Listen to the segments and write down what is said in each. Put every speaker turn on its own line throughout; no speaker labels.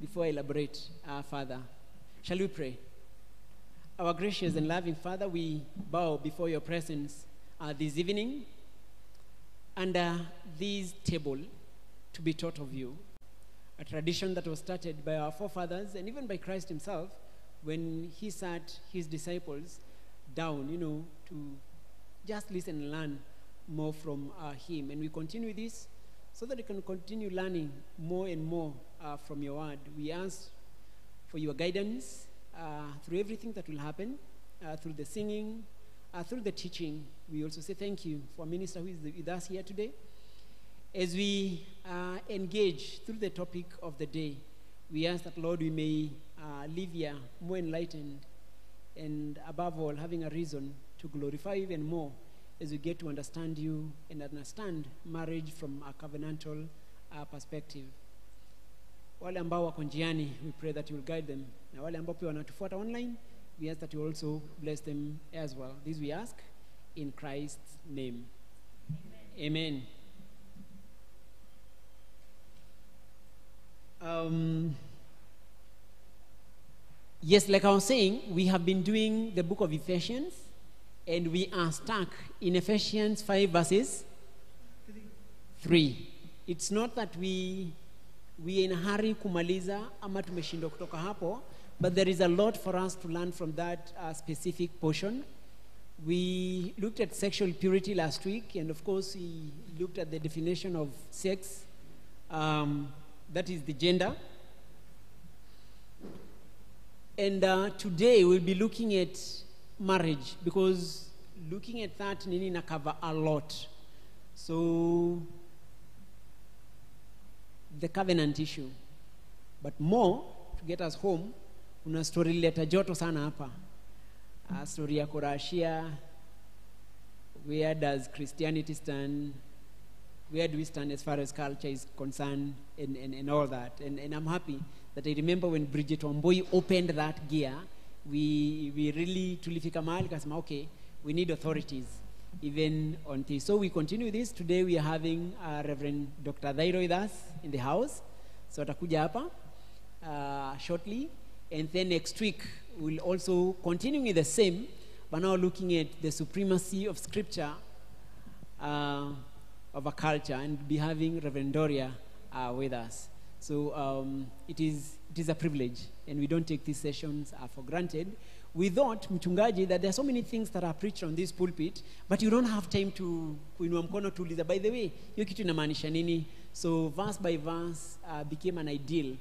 before I elaborate uh, further. Shall we pray? Our gracious and loving Father, we bow before your presence uh, this evening under this table to be taught of you. A tradition that was started by our forefathers and even by Christ himself when he sat his disciples down, you know, to just listen and learn more from uh, him. And we continue this so that we can continue learning more and more uh, from your word. We ask for your guidance uh, through everything that will happen, uh, through the singing, uh, through the teaching. We also say thank you for minister who is with us here today. As we uh, engage through the topic of the day, we ask that, Lord, we may uh, live here more enlightened and, above all, having a reason to glorify even more as we get to understand you and understand marriage from a covenantal perspective. Wale ambao wako njiani, we pray that you will guide them. Na wale ambao pia wanatufuata online, we ask that you also bless them as well. This we ask in Christ's name. Amen. Um, yes, like I was saying, we have been doing the book of Ephesians, and we are stuck in Ephesians 5 verses 3. It's not that we we are in a hurry kumaliza ama tumeshindwa kutoka hapo, but there is a lot for us to learn from that uh, specific portion. We looked at sexual purity last week, and of course, we looked at the definition of sex. Um, that is the gender. And uh, today we'll be looking at marriage because looking at that nini na cover a lot. So the covenant issue. But more to get us home, kuna story leta joto sana hapa. Uh, story ya Kurashia, where does Christianity stand? Where do we stand as far as culture is concerned and, and, and all that? And, and I'm happy that I remember when Bridget Wamboi opened that gear, we, we really tulifika mahali kasema, okay, we need authorities even on this. So we continue this. Today we are having uh, Reverend Dr. Dairo with us in the house. So atakuja hapa uh, shortly. And then next week we'll also continue with the same, but now looking at the supremacy of scripture uh, of a culture and be having Reverend Doria uh, with us. So um, it, is, it is a privilege, and we don't take these sessions uh, for granted. We thought, mchungaji, that there are so many things that are preached on this pulpit, but you don't have time to kuinua mkono tuuliza, by the way, hiyo kitu inamaanisha nini? So verse by verse uh, became an ideal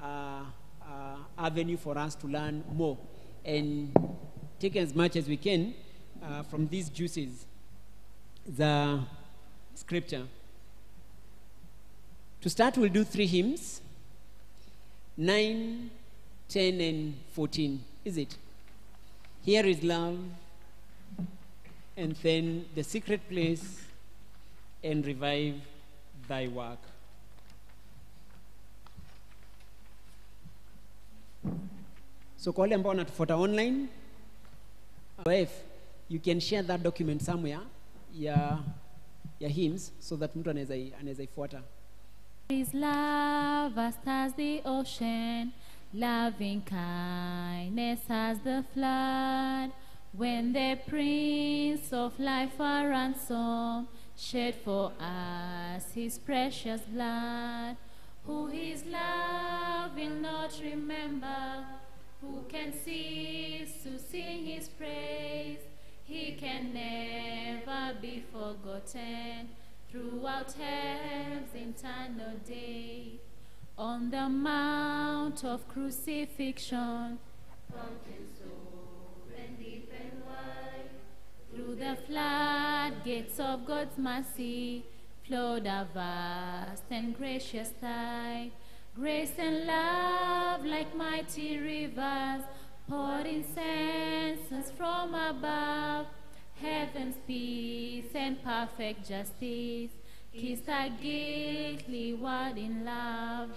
uh, uh, avenue for us to learn more and take as much as we can uh, from these juices, the scripture. To start, we'll do three hymns 9, 10, and 14. Is it? Here is love, and then the secret place, and revive thy work. So kwa wale ambao wanatufuata online, if you can share that document somewhere ya, ya hymns so that mtu anaweza anaweza ifuata.
His love vast as the ocean, loving kindness as the flood. When the Prince of Life our ransom shed for us his precious blood, who his love will not remember, who can cease to sing his praise. He can never be forgotten throughout heaven's eternal day. On the mount of crucifixion, open deep and wide. Through the floodgates of God's mercy flowed a vast and gracious tide. Grace and love like mighty rivers poured incense from above. Heaven's peace and perfect justice kissed our guilty world in love.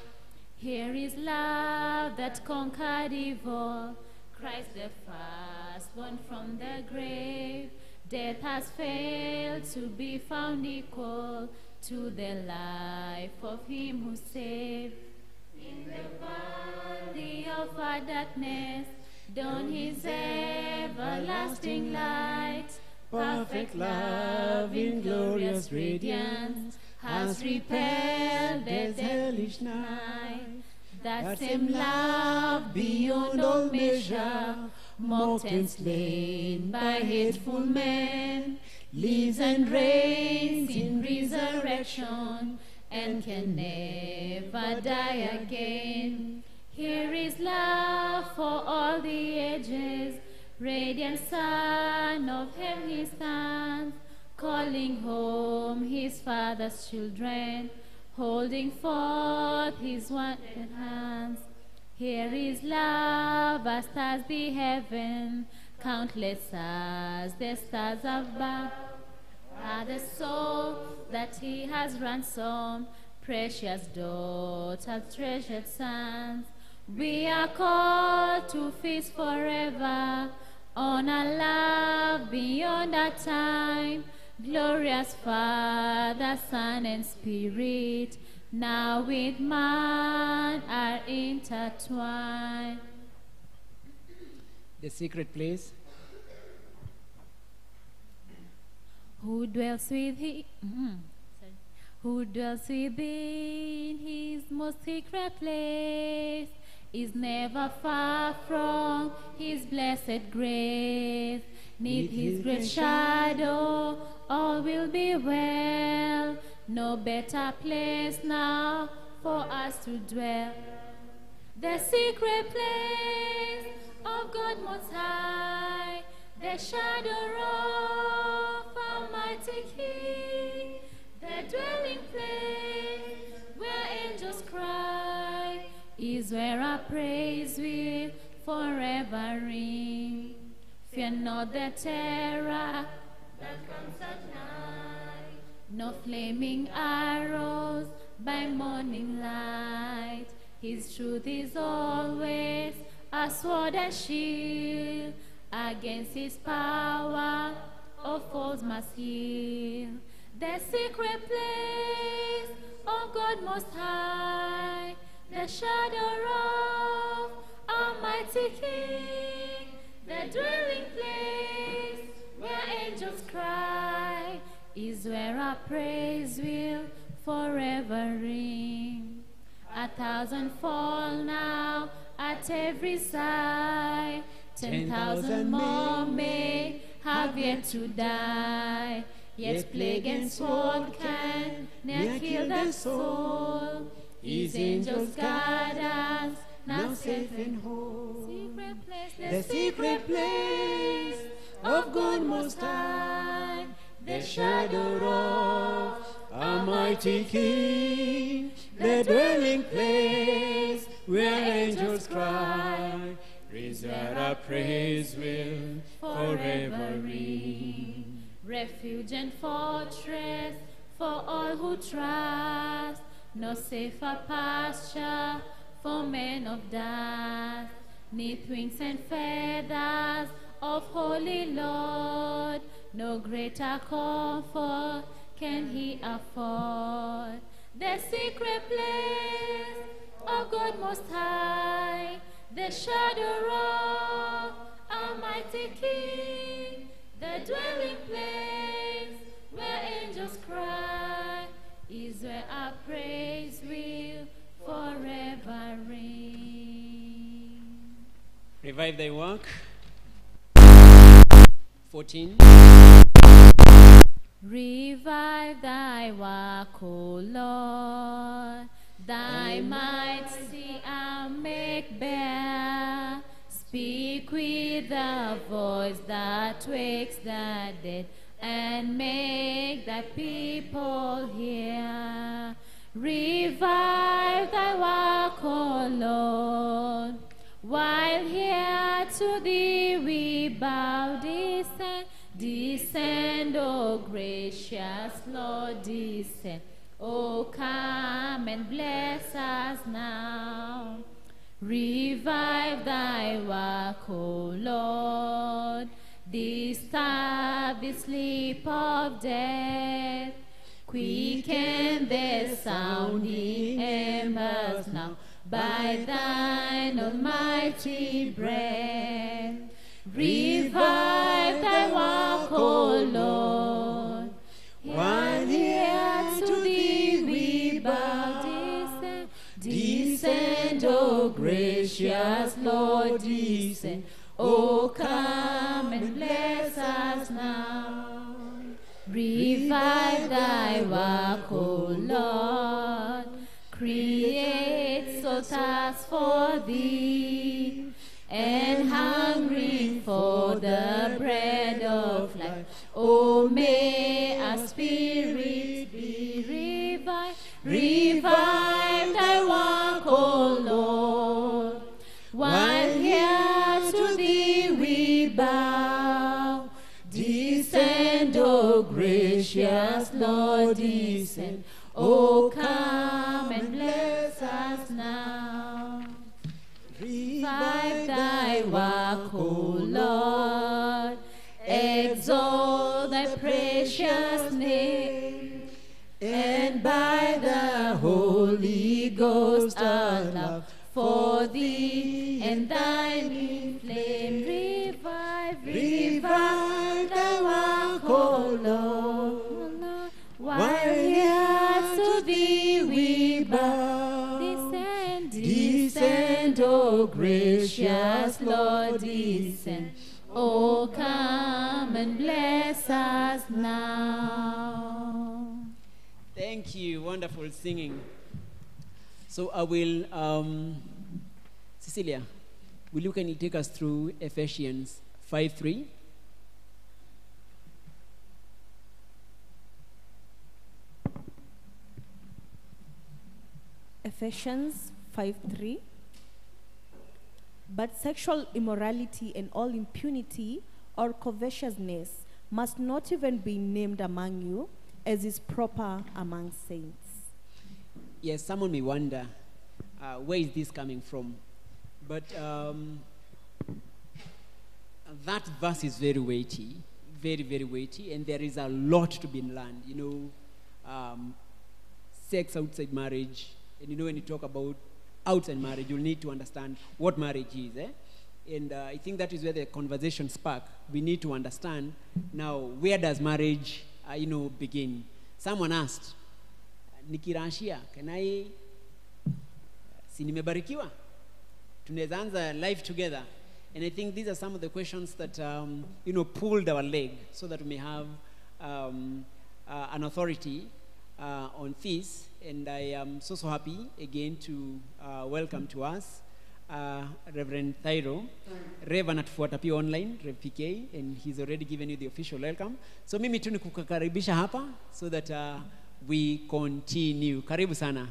Here is love that conquered evil. Christ the firstborn from the grave. Death has failed to be found equal to the life of him who saved. In the valley of our darkness, dawn his everlasting light. Perfect love in glorious radiance has repelled death's hellish night. That same love beyond all measure, mocked and slain by hateful men, lives and reigns in resurrection and can never die again. Here is love for all the ages, radiant Son of heaven he stands, calling home his father's children, holding forth his wanted hands. Here is love as stars the heaven, countless as the stars above are the soul that he has ransomed, precious daughters, treasured sons. We are called to feast forever on a love beyond our time. Glorious Father, Son, and Spirit, now with man are intertwined.
The secret place.
Who dwells with he, mhm, who dwells within his most secret place is never far from his blessed grace. Neath his great shadow, all will be well. No better place now for us to dwell. The secret place of God Most High, the shadow of Almighty King, the dwelling place where angels cry, is where our praise will forever ring. Fear not the terror that comes at night, no flaming arrows by morning light. His truth is always a sword and shield against his power. of foes must yield. The secret place of God Most High, the shadow of Almighty King, the dwelling place where angels cry, is where our praise will forever ring. A thousand fall now at every side. Ten thousand more may have yet to die. Yet plague and sword can ne'er kill the soul. His angels guard us, now safe and whole. Secret place,
The secret place of God Most High, the shadow of a mighty King, the dwelling place where angels cry, where our praise will forever ring.
refuge and fortress for all who trust, no safer pasture for men of dust. Neath wings and feathers of Holy Lord, no greater comfort can He afford. The secret place of God Most High, the shadow of Almighty King, the dwelling place where angels cry, is where our praise will forever ring.
Revive thy work. 14.
Revive thy work, O Lord, thy might see and make bare. Speak with a voice that wakes the dead and make thy people hear. Revive thy work, O Lord, while here to thee we bow, descend, descend, O gracious Lord, descend. O come and bless us now. Revive thy work, O Lord, disturb the sleep of death. Quicken the sounding embers now by thine almighty breath. Revive thy work, O Lord. One here to thee we bow. Descend, descend, O gracious Lord, descend. O come and bless us now. Revive thy work, O Lord. Create so thirst for thee, and hungry for the bread of life. O may our spirit be revived. Revive gracious Lord, descend. Oh, come and bless us now. Revive thy work, O Lord. Exalt thy precious name. And by the Holy Ghost our love for thee and thine descend, O gracious Lord, descend. O come and bless us now.
Thank you. Wonderful singing. So I will, um, Cecilia, will you kindly take us through Ephesians 5 3?
Ephesians 5 3. But sexual immorality and all impunity or covetousness must not even be named among you, as is proper among saints.
Yes, someone may wonder uh, where is this coming from? But um, that verse is very weighty, very, very weighty, and there is a lot to be learned. You know, um, sex outside marriage, and you know, when you talk about outside marriage, you'll need to understand what marriage is. Eh? And uh, I think that is where the conversation spark. We need to understand now where does marriage, uh, you know, begin. Someone asked, nikirashia can I si nimebarikiwa tunaweza anza life together and I think these are some of the questions that um, you know pulled our leg so that we may have um, uh, an authority uh, on this and I am so so happy again to uh, welcome to us uh, Reverend Thairo. Rev anatufuata pia online Rev PK and he's already given you the official welcome. So mimi tu nikukaribisha hapa so that uh, we continue. Karibu sana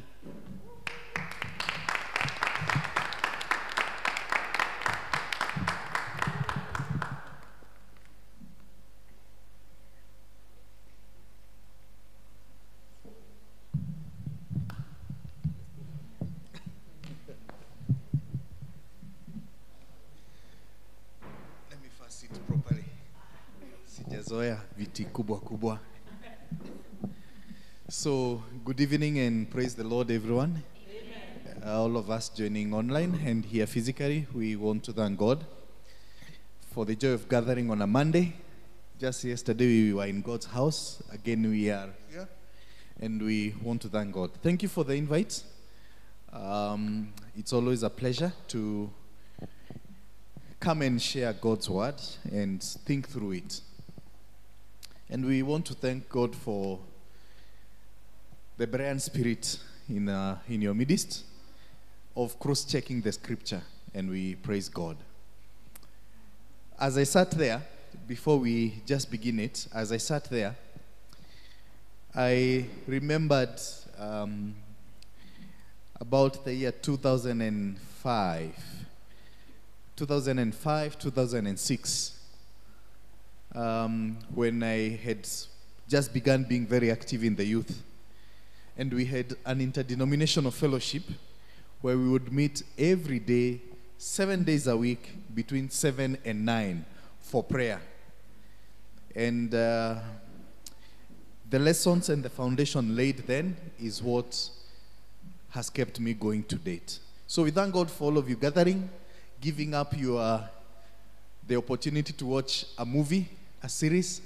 evening and praise the Lord, everyone. Uh, all of us joining online and here physically, we want to thank God for the joy of gathering on a Monday. Just yesterday, we were in God's house. Again, we are here and we want to thank God. Thank you for the invite. Um, it's always a pleasure to come and share God's word and think through it. And we want to thank God for the Berean spirit in, uh, in your midst of cross checking the scripture, and we praise God. As I sat there, before we just begin it, as I sat there, I remembered um, about the year 2005. 2005, 2006, um, when I had just begun being very active in the youth. And we had an interdenominational fellowship where we would meet every day, seven days a week, between seven and nine for prayer. And uh, the lessons and the foundation laid then is what has kept me going to date. So we thank God for all of you gathering, giving up your the opportunity to watch a movie, a series.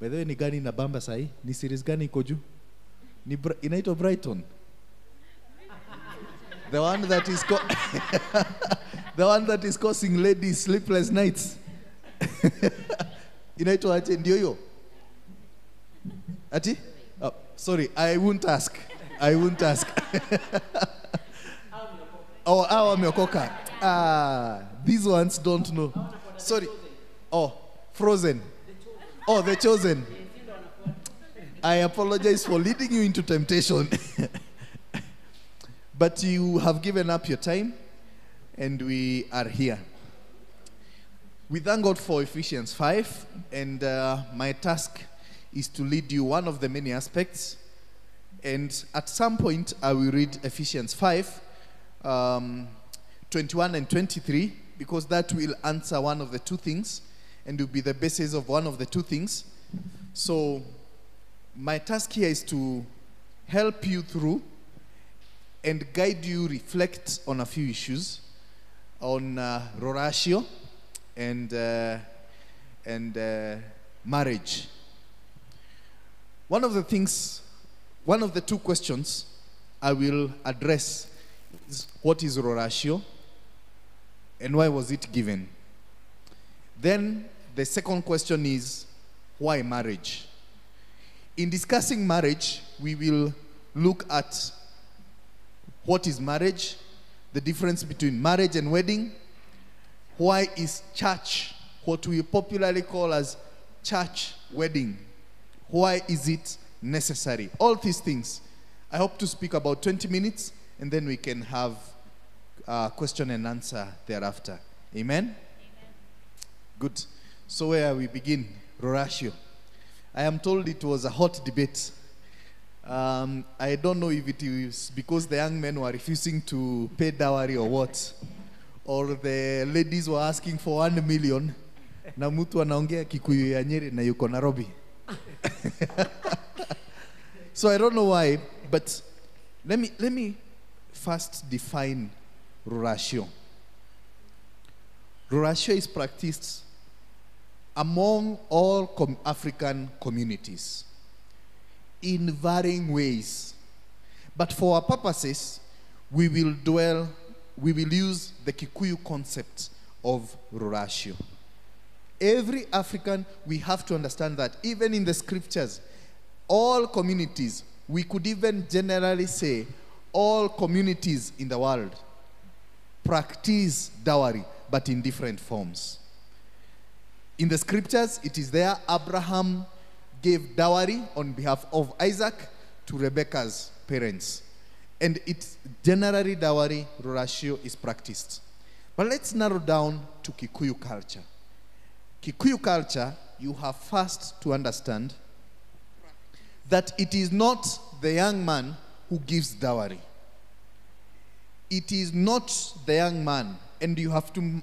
By the way, ni gani na bamba sahi? Ni series gani iko juu? Ni Bra- inaitwa Brighton. The one that is the one that is causing ladies sleepless nights. inaitwa aje ndio hiyo? Ati? Oh, sorry, I won't ask. I won't ask. oh, awa wameokoka. Ah, these ones don't know. Sorry. Oh, frozen. Oh, the chosen. I apologize for leading you into temptation. but you have given up your time and we are here. We thank God for Ephesians 5, and uh, my task is to lead you one of the many aspects. And at some point, I will read Ephesians 5, um, 21 and 23, because that will answer one of the two things and will be the basis of one of the two things. So, my task here is to help you through and guide you reflect on a few issues on uh, Ruracio and, uh, and uh, marriage. One of the things, one of the two questions I will address is what is Ruracio and why was it given? Then the second question is why marriage? In discussing marriage, we will look at what is marriage, the difference between marriage and wedding, why is church what we popularly call as church wedding? Why is it necessary? All these things. I hope to speak about 20 minutes and then we can have uh, question and answer thereafter. Amen? Good. So where we begin? Ruracio. I am told it was a hot debate. Um, I don't know if it is because the young men were refusing to pay dowry or what, or the ladies were asking for one million na anaongea Kikuyu ya Nyeri na yuko Nairobi. so I don't know why, but let me let me first define Ruracio. Ruracio is practiced among all com- African communities in varying ways. But for our purposes, we will dwell, we will use the Kikuyu concept of Ruracio. Every African, we have to understand that even in the scriptures, all communities, we could even generally say, all communities in the world practice dowry, but in different forms. In the scriptures, it is there Abraham gave dowry on behalf of Isaac to Rebekah's parents. And it's generally dowry, Ruracio is practiced. But let's narrow down to Kikuyu culture. Kikuyu culture, you have first to understand that it is not the young man who gives dowry. It is not the young man, and you have to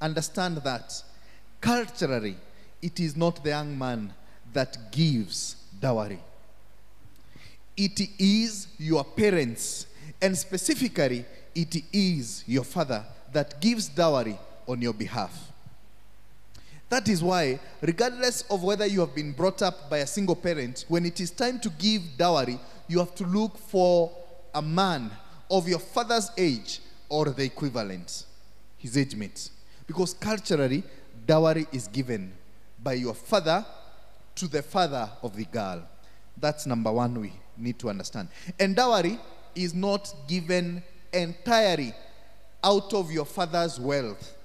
understand that culturally, it is not the young man that gives dowry. It is your parents, and specifically, it is your father that gives dowry on your behalf. That is why, regardless of whether you have been brought up by a single parent, when it is time to give dowry, you have to look for a man of your father's age or the equivalent, his age mate. Because culturally, dowry is given by your father to the father of the girl. That's number one we need to understand. And dowry is not given entirely out of your father's wealth.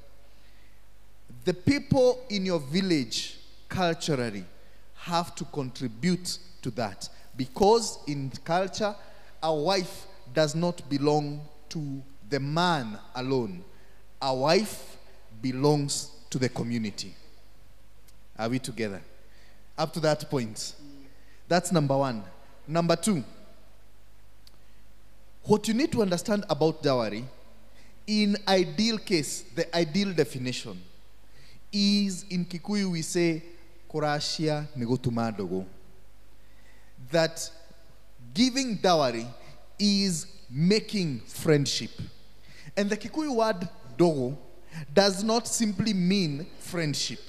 The people in your village culturally have to contribute to that because in culture, a wife does not belong to the man alone. A wife belongs to the community. Are we together? Up to that point. That's number one. Number two, what you need to understand about dowry, in ideal case, the ideal definition is in Kikuyu we say korashia negotumadogo. That giving dowry is making friendship. And the Kikuyu word dogo does not simply mean friendship.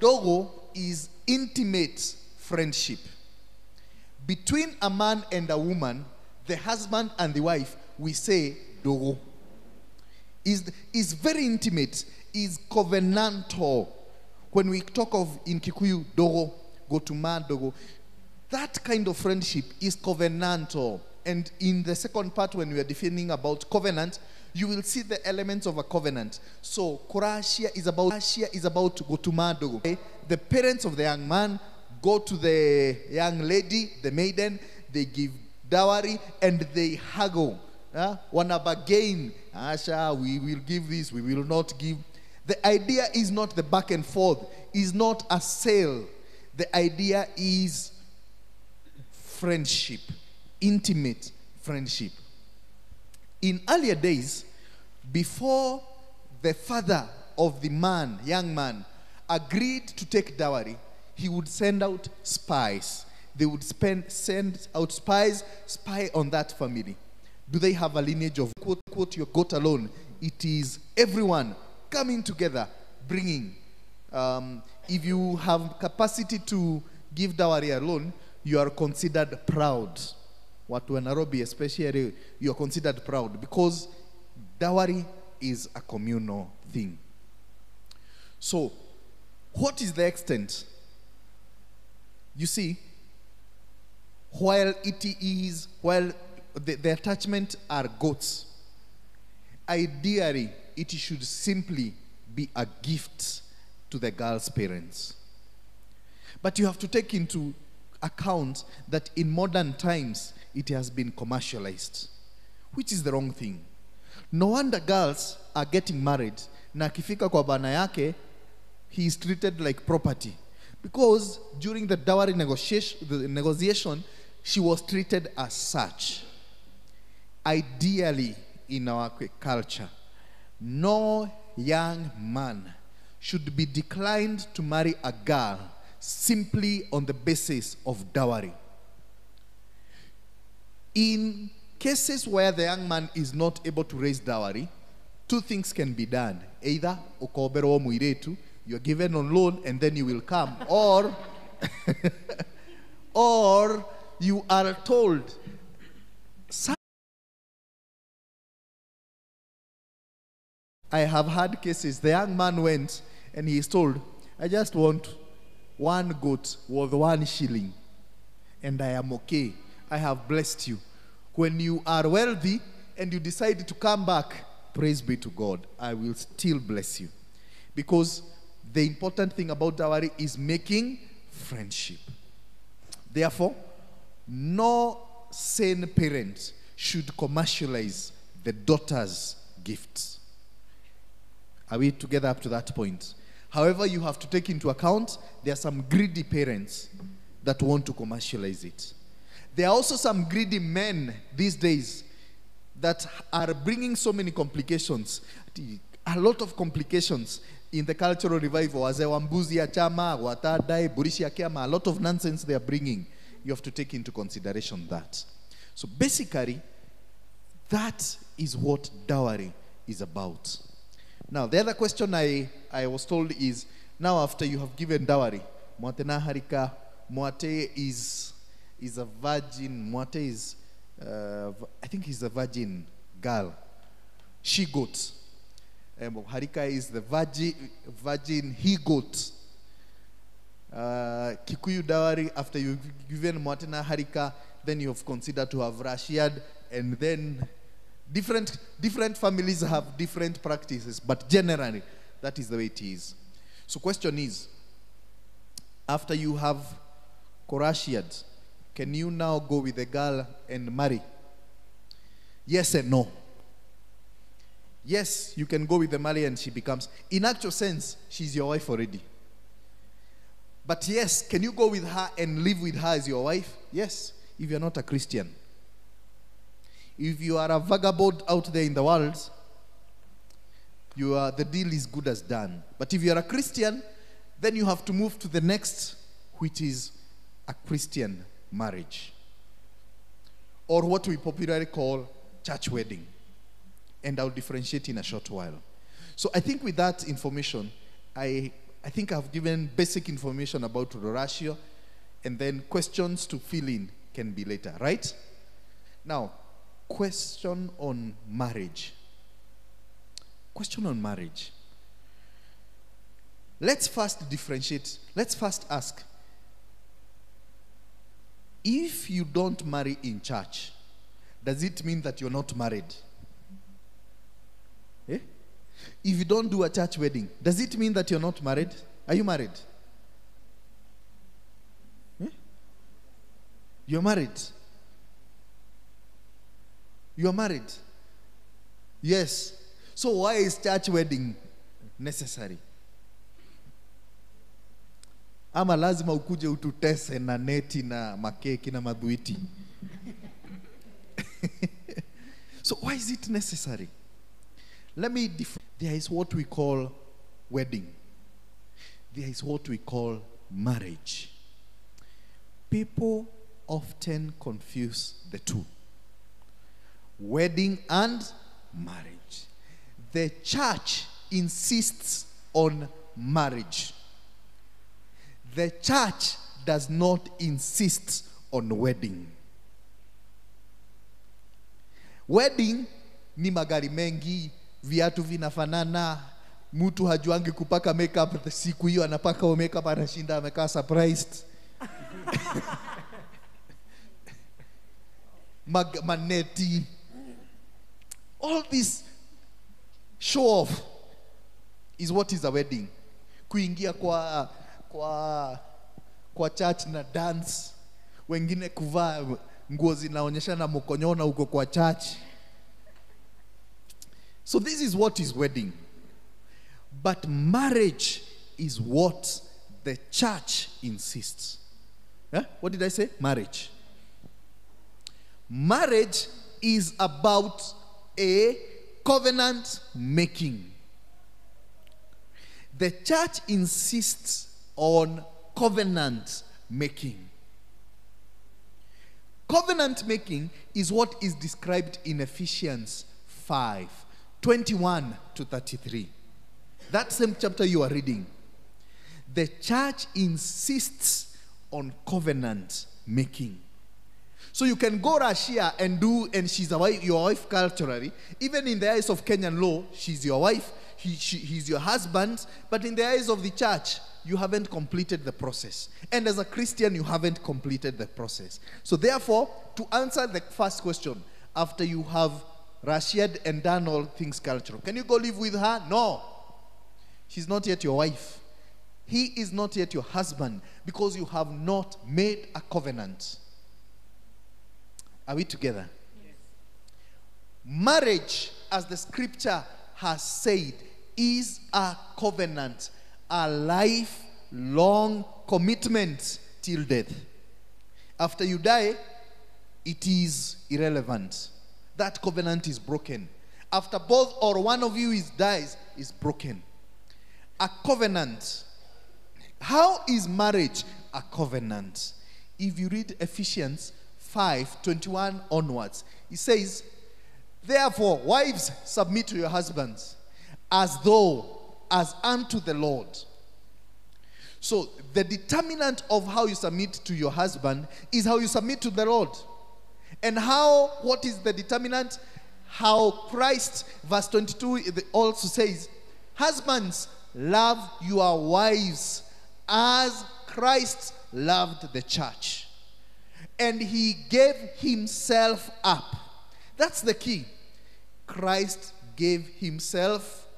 Dogo is intimate friendship. Between a man and a woman, the husband and the wife, we say dogo. Is, is very intimate, is covenantal. When we talk of in Kikuyu, dogo, go to dogo, that kind of friendship is covenantal. And in the second part, when we are defining about covenant, you will see the elements of a covenant. So, Korashia is about Korashia is about Gotumadogo. Okay? The parents of the young man go to the young lady, the maiden, they give dowry, and they haggle. Uh, wanna bargain. Asha, we will give this, we will not give. The idea is not the back and forth, is not a sale. The idea is friendship, intimate friendship. In earlier days, before the father of the man, young man, agreed to take dowry, he would send out spies. They would spend, send out spies, spy on that family. Do they have a lineage of quote, quote, your goat alone? It is everyone coming together, bringing. Um, if you have capacity to give dowry alone, you are considered proud. Watu wa Nairobi especially, you are considered proud because dowry is a communal thing. So, what is the extent? You see, while it is, while the, the attachment are goats, ideally it should simply be a gift to the girl's parents. But you have to take into account that in modern times it has been commercialized, which is the wrong thing. No wonder girls are getting married na akifika kwa bana yake he is treated like property because during the dowry negotiation, the negotiation she was treated as such. Ideally, in our culture, no young man should be declined to marry a girl simply on the basis of dowry. In cases where the young man is not able to raise dowry, two things can be done. Either muiretu, you're given on loan and then you will come, or or you are told I have had cases. The young man went and he is told, I just want one goat worth one shilling, and I am okay. I have blessed you. When you are wealthy and you decide to come back, praise be to God, I will still bless you. Because the important thing about dowry is making friendship. Therefore, no sane parent should commercialize the daughter's gifts. Are we together up to that point? However, you have to take into account there are some greedy parents that want to commercialize it. There are also some greedy men these days that are bringing so many complications. A lot of complications in the cultural revival. Wazee chama, watadai, burishi ya a lot of nonsense they are bringing. You have to take into consideration that. So basically, that is what dowry is about. Now, the other question I, I was told is now, after you have given dowry, Mwate na harika, Mwate is, is a virgin, Mwate is, uh, I think he's a virgin girl, she goat. Um, harika is the virgin, virgin he goat. Uh, Kikuyu dowry, after you've given Mwate na harika, then you have considered to have Rashiad, and then different different families have different practices but generally that is the way it is so question is after you have korashiad can you now go with a girl and marry? Yes and no. Yes you can go with the marry and she becomes in actual sense she's your wife already. But yes can you go with her and live with her as your wife? Yes if you're not a christian. If you are a vagabond out there in the world, you are, the deal is good as done. But if you are a Christian, then you have to move to the next, which is a Christian marriage. Or what we popularly call church wedding. and I'll differentiate in a short while. So I think with that information, I, I think I've given basic information about ratio, and then questions to fill in can be later, right? Now, question on marriage. Question on marriage. Let's first differentiate. Let's first ask if you don't marry in church, does it mean that you're not married? Eh? If you don't do a church wedding, does it mean that you're not married? Are you married? Eh? You're married. You're married. Yes. So why is church wedding necessary? Ama lazima ukuje ututese na neti na makeki na madhuiti. so why is it necessary? Let me def- there is what we call wedding. There is what we call marriage. People often confuse the two. Wedding and marriage. The church insists on marriage. The church does not insist on wedding. Wedding ni magari mengi, viatu vinafanana, mtu hajuangi kupaka makeup, siku hiyo anapaka makeup, anashinda amekaa surprised. Mag- maneti, all this show off is what is a wedding. Kuingia kwa kwa kwa church na dance, wengine kuvaa nguo zinaonyeshana mkonyona huko kwa church. So this is what is wedding. But marriage is what the church insists. Huh? What did I say? Marriage. Marriage is about a covenant making. The church insists on covenant making. Covenant making is what is described in Ephesians 5 21 to 33. That same chapter you are reading. The church insists on covenant making. So you can go Russia and do, and she's wife, your wife culturally. Even in the eyes of Kenyan law, she's your wife, he, she, he's your husband. But in the eyes of the church, you haven't completed the process. And as a Christian, you haven't completed the process. So therefore, to answer the first question, after you have Rashid and done all things cultural, can you go live with her? No. She's not yet your wife. He is not yet your husband because you have not made a covenant. Are we together? Marriage, as the scripture has said, is a covenant, a lifelong commitment till death. After you die, it is irrelevant. That covenant is broken. After both or one of you is dies, is broken. A covenant. How is marriage a covenant? If you read Ephesians 5 21 onwards, it says, Therefore, wives, submit to your husbands as though, as unto the Lord. So, the determinant of how you submit to your husband is how you submit to the Lord. And how, what is the determinant? How Christ, verse 22 also says, Husbands, love your wives as Christ loved the church. And he gave himself up. That's the key. Christ gave himself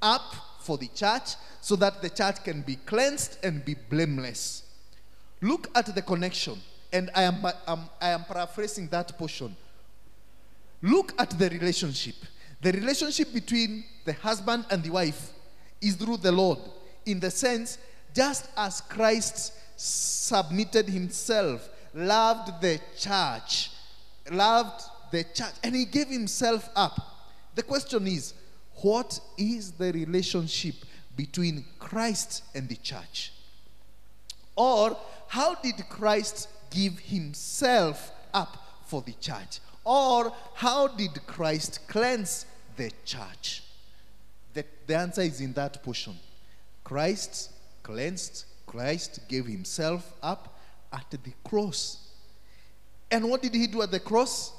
up for the church so that the church can be cleansed and be blameless. Look at the connection, and I am, um, I am paraphrasing that portion. Look at the relationship. The relationship between the husband and the wife is through the Lord, in the sense, just as Christ submitted himself, loved the church, loved the church, and he gave himself up. The question is, what is the relationship between Christ and the church? Or how did Christ give himself up for the church? Or how did Christ cleanse the church? The, the answer is in that portion. Christ cleansed, Christ gave himself up at the cross. And what did he do at the cross?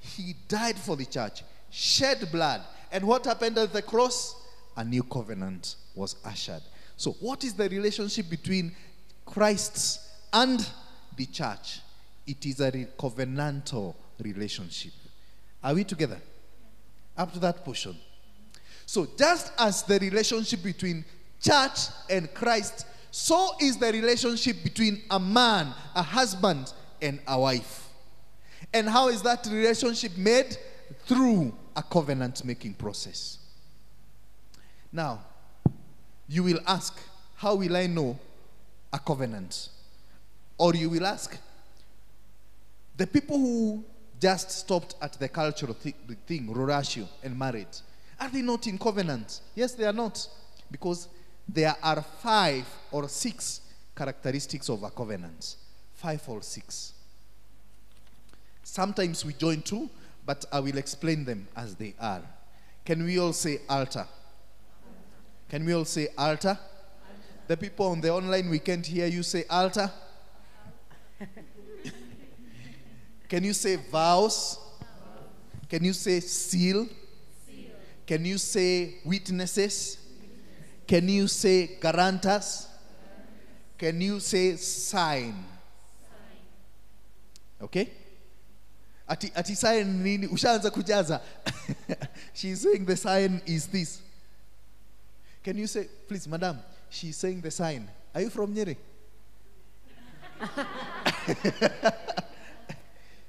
He died for the church, shed blood. And what happened at the cross? A new covenant was ushered. So, what is the relationship between Christ and the church? It is a covenantal relationship. Are we together? Up to that portion. So, just as the relationship between church and Christ, so is the relationship between a man, a husband, and a wife. And how is that relationship made? Through a covenant making process. Now, you will ask, How will I know a covenant? Or you will ask, the people who just stopped at the cultural thi- thing, Ruracio, and married, are they not in covenant? Yes, they are not. Because there are five or six characteristics of a covenant. Five or six. Sometimes we join two, but I will explain them as they are. Can we all say altar? Can we all say altar? The people on the online, we can't hear you say altar. Can you say vows? Can you say seal? Can you say witnesses? Can you say guarantors? Can you say sign? Okay? Ati, ati sign nini? Ushaanza kujaza. She's saying the sign is this. Can you say, please, madam, she's saying the sign. Are you from Nyeri?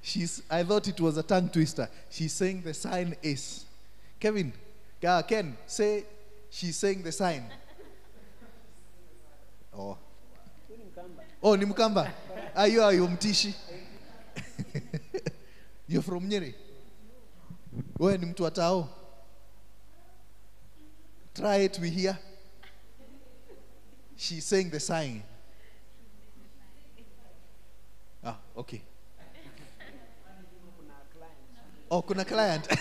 She's, I thought it was a tongue twister. She's saying the sign is. Kevin, Ken, say she's saying the sign. Oh. Oh, ni Mkamba. Are you, are you Mtishi? You're from Nyeri? Wewe ni mtu wa Tao? Try it, we hear. She's saying the sign. Ah, okay. Oh, kuna client.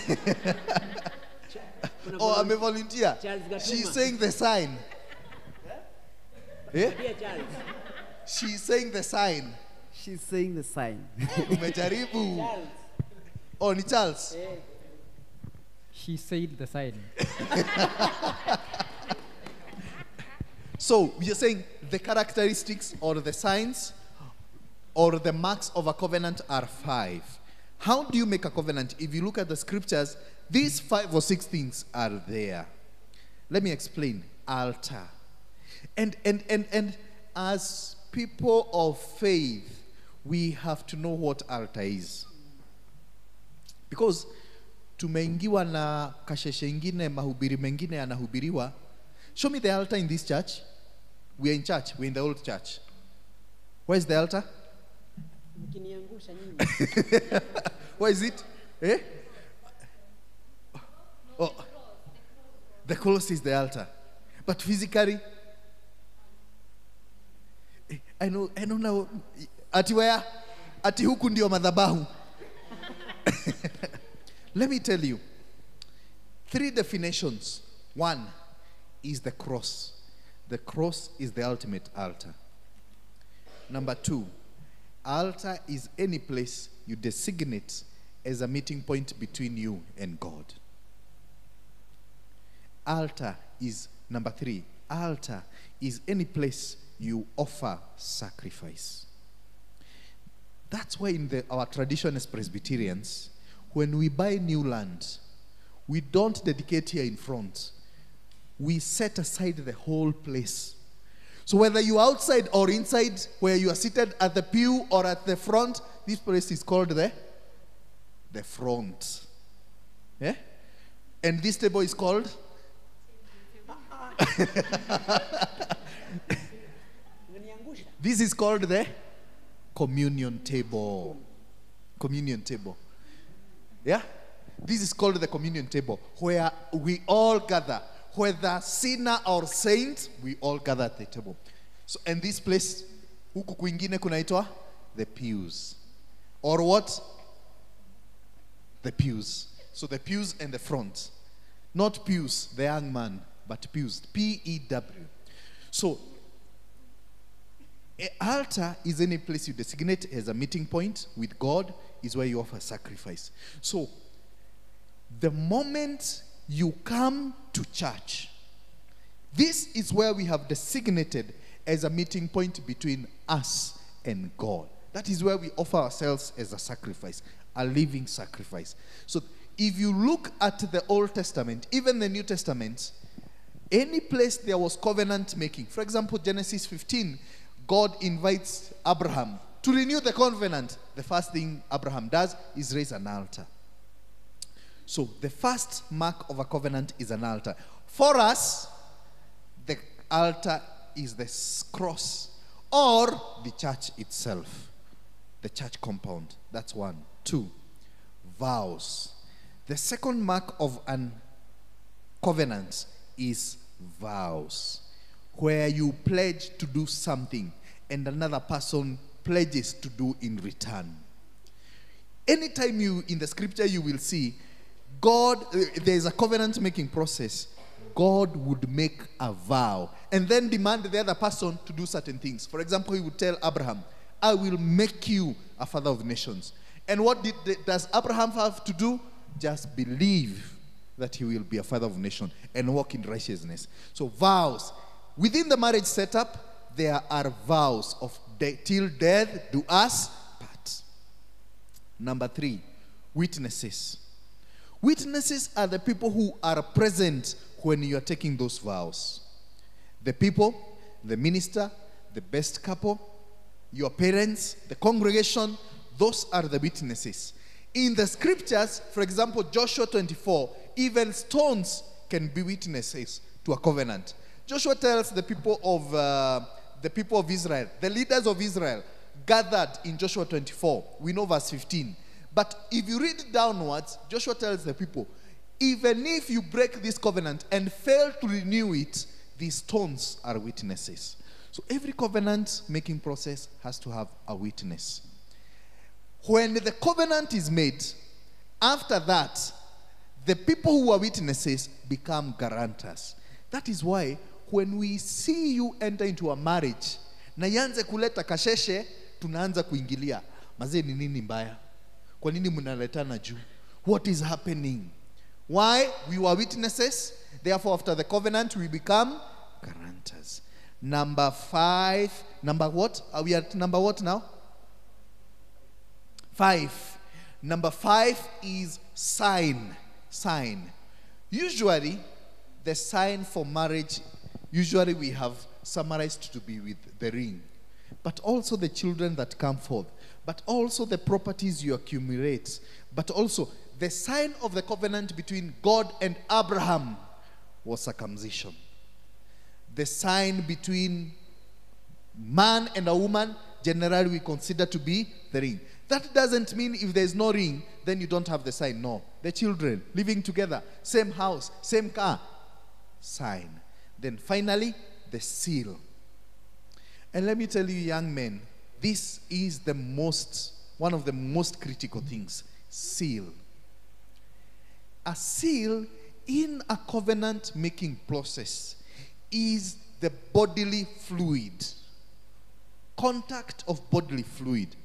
oh, I'm a volunteer. She's saying the sign. Eh? She's saying the sign.
She's saying the sign.
Umejaribu. Oh, ni Charles.
she said the sign.
So we are saying the characteristics or the signs or the marks of a covenant are five. How do you make a covenant? If you look at the scriptures, these five or six things are there. Let me explain. Altar. And and and and as people of faith, we have to know what altar is. Because tumeingiwa na kasheshe ingine, mahubiri mengine yanahubiriwa. Show me the altar in this church. We are in church. we are in the old church. Where is the altar? Where is it? Eh? Oh, the cross is the altar. But physically, I know, I know now. Ati where? Ati huku ndio madhabahu. Let me tell you. Three definitions. One is the cross. The cross is the ultimate altar. Number two, altar is any place you designate as a meeting point between you and God. Altar is number three. Altar is any place you offer sacrifice. That's why in the, our tradition as Presbyterians, when we buy new land, we don't dedicate here in front. We set aside the whole place. So whether you're outside or inside, where you are seated at the pew or at the front, this place is called the the front. Yeah? And this table is called this is called the communion table. Communion table. Yeah? This is called the communion table, where we all gather. Whether sinner or saint, we all gather at the table. So, and this place, huku kwingine kunaitwa the pews. Or what? The pews. So the pews and the front. Not Pius, the young man, but Pius. P E W. So, an altar is any place you designate as a meeting point with God, is where you offer sacrifice. So, the moment you come to church, this is where we have designated as a meeting point between us and God. That is where we offer ourselves as a sacrifice, a living sacrifice. So if you look at the Old Testament, even the New Testament, any place there was covenant making, for example, Genesis 15, God invites Abraham to renew the covenant. The first thing Abraham does is raise an altar. So the first mark of a covenant is an altar. For us, the altar is the cross or the church itself, the church compound. That's one. Two, vows. The second mark of an covenant is vows, where you pledge to do something and another person pledges to do in return. Anytime you in the scripture you will see god uh, there is a covenant making process. God would make a vow and then demand the other person to do certain things. For example he would tell abraham i will make you a father of nations. And what did, does abraham have to do? Just believe that he will be a father of nation and walk in righteousness. So vows within the marriage setup there are vows of de- till death do us part Number three, witnesses. Witnesses are the people who are present when you are taking those vows. The people, the minister, the best couple, your parents, the congregation, those are the witnesses. In the scriptures, for example, Joshua 24, even stones can be witnesses to a covenant. Joshua tells the people of uh, the people of Israel, the leaders of Israel, gathered in Joshua 24. We know verse 15. But if you read downwards, Joshua tells the people, even if you break this covenant and fail to renew it, these stones are witnesses. So every covenant making process has to have a witness. When the covenant is made, after that, the people who are witnesses become guarantors. That is why when we see you enter into a marriage na ianze kuleta kasheshe, tunaanza kuingilia. Mazee ni nini mbaya? Kwa nini mnaletana juu? What is happening? Why? We were witnesses. Therefore, after the covenant, we become guarantors. Number five. Number what? Are we at number what now? Five. Number five is sign. Sign. Usually, the sign for marriage, usually we have summarized to be with the ring, but also the children that come forth, but also the properties you accumulate, but also the sign of the covenant between God and Abraham was circumcision. The sign between man and a woman, generally we consider to be the ring. That doesn't mean if there's no ring, then you don't have the sign. No. The children living together, same house, same car, sign. Then finally, the seal. And let me tell you, young men, this is the most, one of the most critical things seal. A seal in a covenant making process is the bodily fluid, contact of bodily fluid.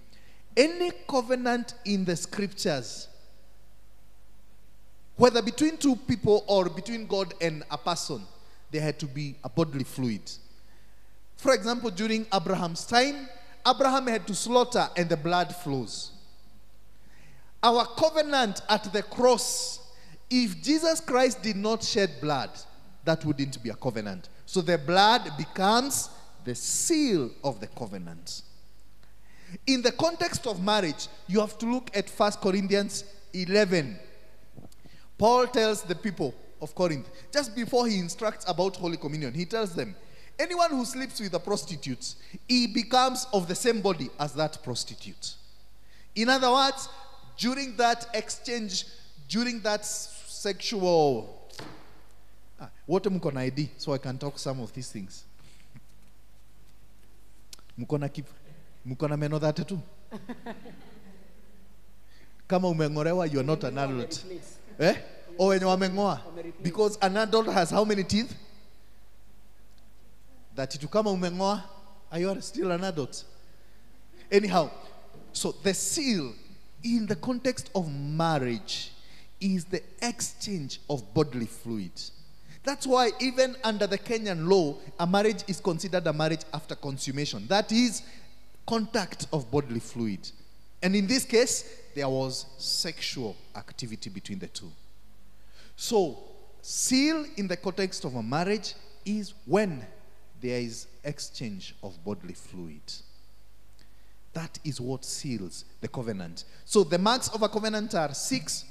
Any covenant in the scriptures, whether between two people or between God and a person, there had to be a bodily fluid. For example, during Abraham's time, Abraham had to slaughter and the blood flows. Our covenant at the cross, if Jesus Christ did not shed blood, that wouldn't be a covenant. So the blood becomes the seal of the covenant. In the context of marriage, you have to look at 1 Corinthians 11. Paul tells the people of Corinth, just before he instructs about Holy Communion, he tells them, anyone who sleeps with a prostitute, he becomes of the same body as that prostitute. In other words, during that exchange, during that sexual. Ah, wote mko na ID, so I can talk some of these things. Mko na kip, mko na meno dhate tu. Kama umeng'orewa, you are not an adult. Eh? Oh, o wenye wameng'oa because an adult has how many teeth? That tu kama umeng'oa are you still an adult? Anyhow so the seal in the context of marriage is the exchange of bodily fluid. That's why even under the kenyan law a marriage is considered a marriage after consummation. That is contact of bodily fluid. And in this case there was sexual activity between the two so, seal in the context of a marriage is when there is exchange of bodily fluid. That is what seals the covenant. So, the marks of a covenant are six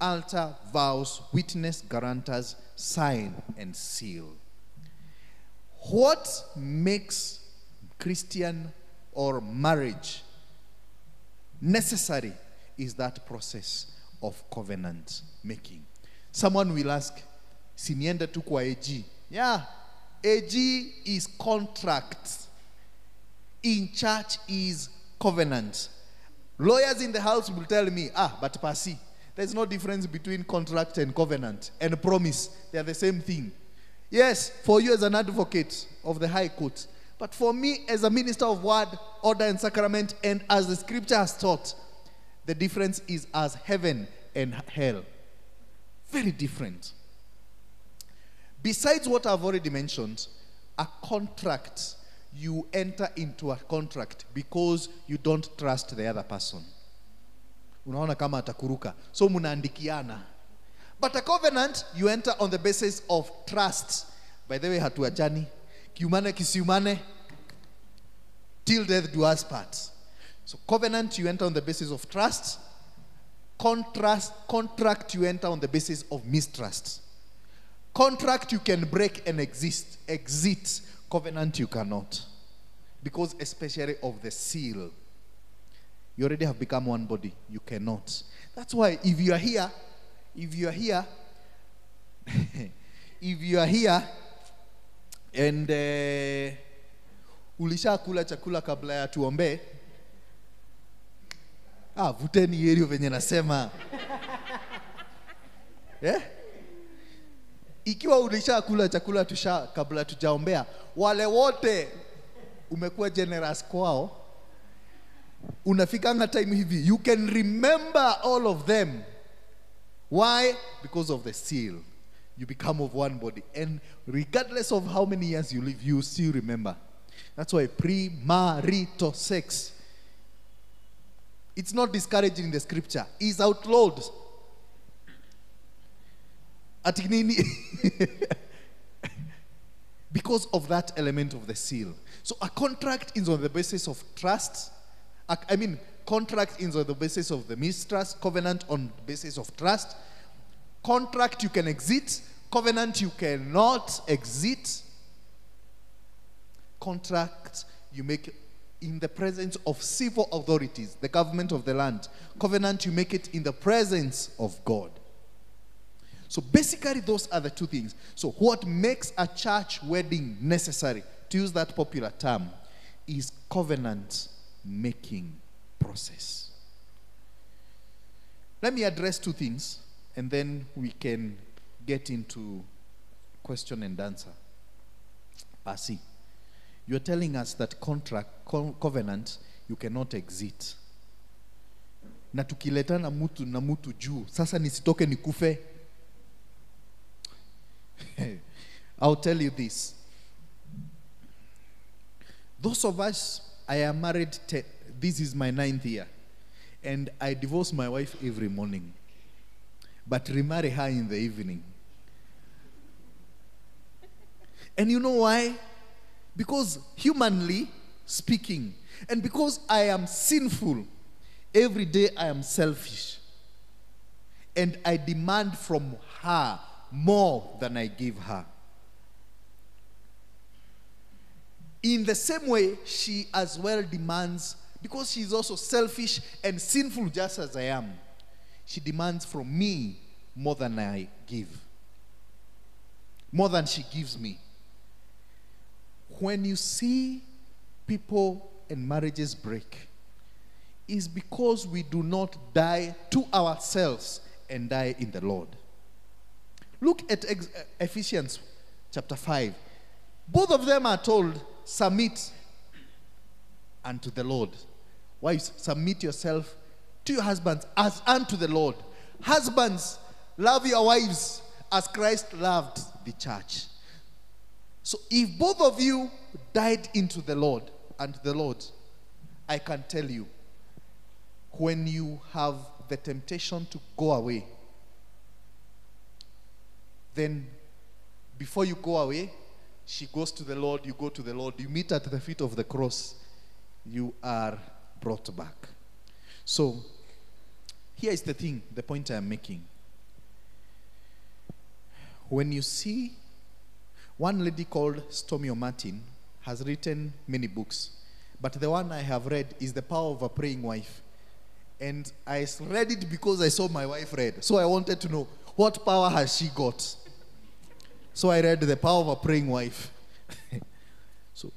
altar, vows, witness, guarantors, sign, and seal. What makes Christian or marriage necessary is that process of covenant making. Someone will ask, siniende tu kwa AG. Yeah, AG is contract. In church is covenant. Lawyers in the house will tell me, ah, but Pasi, there's no difference between contract and covenant and promise. They are the same thing. Yes, for you as an advocate of the High Court. But for me as a minister of word, order, and sacrament, and as the scripture has taught, the difference is as heaven and hell. Very different. Besides what I've already mentioned, a contract, you enter into a contract because you don't trust the other person. Unaona kama atakuruka. So munaandikiana. But a covenant, you enter on the basis of trust. By the way, hatuachani. Kiumane kisiumane. Till death do us part. So covenant, you enter on the basis of trust contrast contract you enter on the basis of mistrust. Contract you can break and exist. Exit covenant you cannot. Because especially of the seal you already have become one body. You cannot. That's why if you are here if you are here if you are here and uh, ulishakula chakula kabla ya tuombee ah, vuteni hiyo venye nasema. Yeah? ikiwa ulishakula chakula tusha kabla tujaombea wale wote umekuwa generous kwao unafikanga time hivi you can remember all of them. Why? Because of the seal. You become of one body. And regardless of how many years you live you still remember. That's why premarital sex it's not discouraged in the scripture. It's outlawed. Nini? because of that element of the seal. So a contract is on the basis of trust. I mean, contract is on the basis of the mistrust. Covenant on basis of trust. Contract you can exit. Covenant you cannot exit. Contract you make in the presence of civil authorities, the government of the land. Covenant, you make it in the presence of God. So basically, those are the two things. So, what makes a church wedding necessary, to use that popular term, is covenant making process. Let me address two things, and then we can get into question and answer. Pasi. You're telling us that contract, co- covenant, you cannot exit. Na tukiletana mutu na mutu juu, sasa nisitoke nikufe. I'll tell you this. Those of us, I am married, this is my ninth year, and I divorce my wife every morning, but remarry her in the evening. And you know why? Because humanly speaking, and because I am sinful, every day I am selfish. And I demand from her more than I give her. In the same way, she as well demands, because she is also selfish and sinful just as I am, she demands from me more than I give, more than she gives me. When you see people and marriages break, is because we do not die to ourselves and die in the Lord. Look at ex- Ephesians chapter 5. Both of them are told, submit unto the Lord. Wives, submit yourself to your husbands as unto the Lord. Husbands, love your wives as Christ loved the church. So if both of you died into the Lord and the Lord, I can tell you, when you have the temptation to go away, then before you go away, she goes to the Lord, you go to the Lord, you meet at the feet of the cross, you are brought back. So, here is the thing, the point I am making. When you see one lady called Stormie Omartian has written many books, but the one I have read is The Power of a Praying Wife. And I read it because I saw my wife read. So I wanted to know what power has she got? So I read The Power of a Praying Wife. so